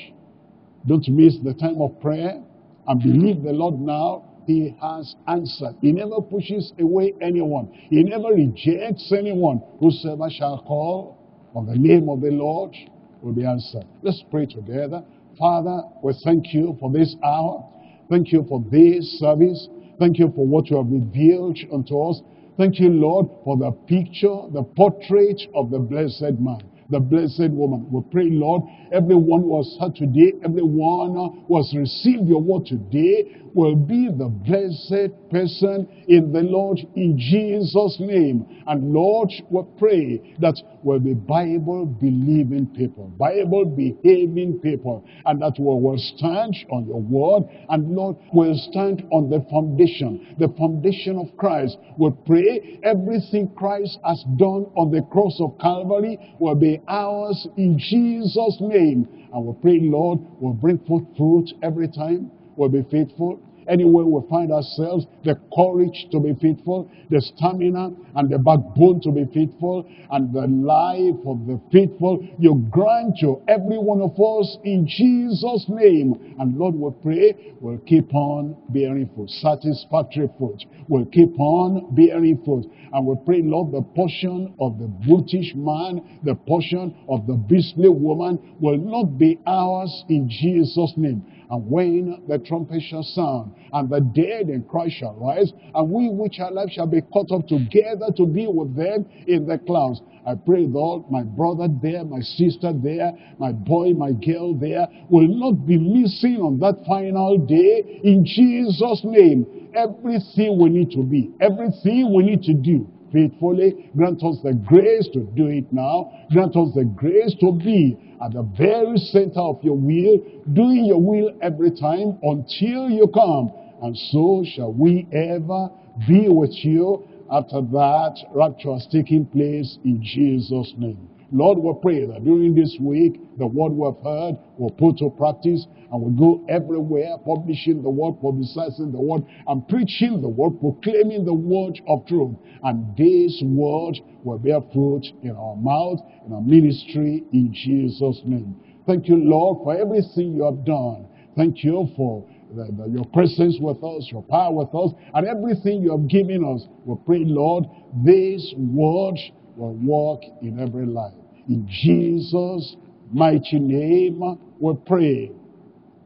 don't miss the time of prayer, and believe the Lord now he has answered. He never pushes away anyone. He never rejects anyone. Whosoever shall call on the name of the Lord will be answered. Let's pray together. Father, we thank you for this hour. Thank you for this service. Thank you for what you have revealed unto us. Thank you, Lord, for the picture, the portrait of the blessed man the blessed woman. We pray, Lord, everyone who was heard today, everyone who has received your word today will be the blessed person in the Lord in Jesus' name. And Lord, we pray that we'll be Bible-believing people, Bible-behaving people, and that we will stand on your word, and Lord, will stand on the foundation, the foundation of Christ. We pray everything Christ has done on the cross of Calvary will be ours in Jesus' name. And we pray, Lord, we'll bring forth fruit every time. We'll be faithful anywhere we find ourselves, the courage to be faithful, the stamina and the backbone to be faithful, and the life of the faithful, you grant to every one of us in Jesus' name. And Lord, we pray, we'll keep on bearing fruit, satisfactory fruit. We'll keep on bearing fruit. And we pray, Lord, the portion of the brutish man, the portion of the beastly woman will not be ours in Jesus' name. And when the trumpet shall sound, and the dead in Christ shall rise, and we which are alive shall be caught up together to be with them in the clouds. I pray, Lord, my brother there, my sister there, my boy, my girl there, will not be missing on that final day in Jesus' name. Everything we need to be, everything we need to do, faithfully. Grant us the grace to do it now. Grant us the grace to be at the very center of your will, doing your will every time until you come. And so shall we ever be with you after that rapture has taken place in Jesus' name. Lord, we pray that during this week, the word we've heard will put to practice and we'll go everywhere publishing the word, publicizing the word, and preaching the word, proclaiming the word of truth. And this word will bear fruit in our mouth, in our ministry, in Jesus' name. Thank you, Lord, for everything you have done. Thank you for the, the, your presence with us, your power with us, and everything you have given us. We pray, Lord, this word will work in every life. In Jesus' mighty name, we pray.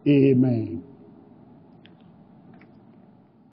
Amen.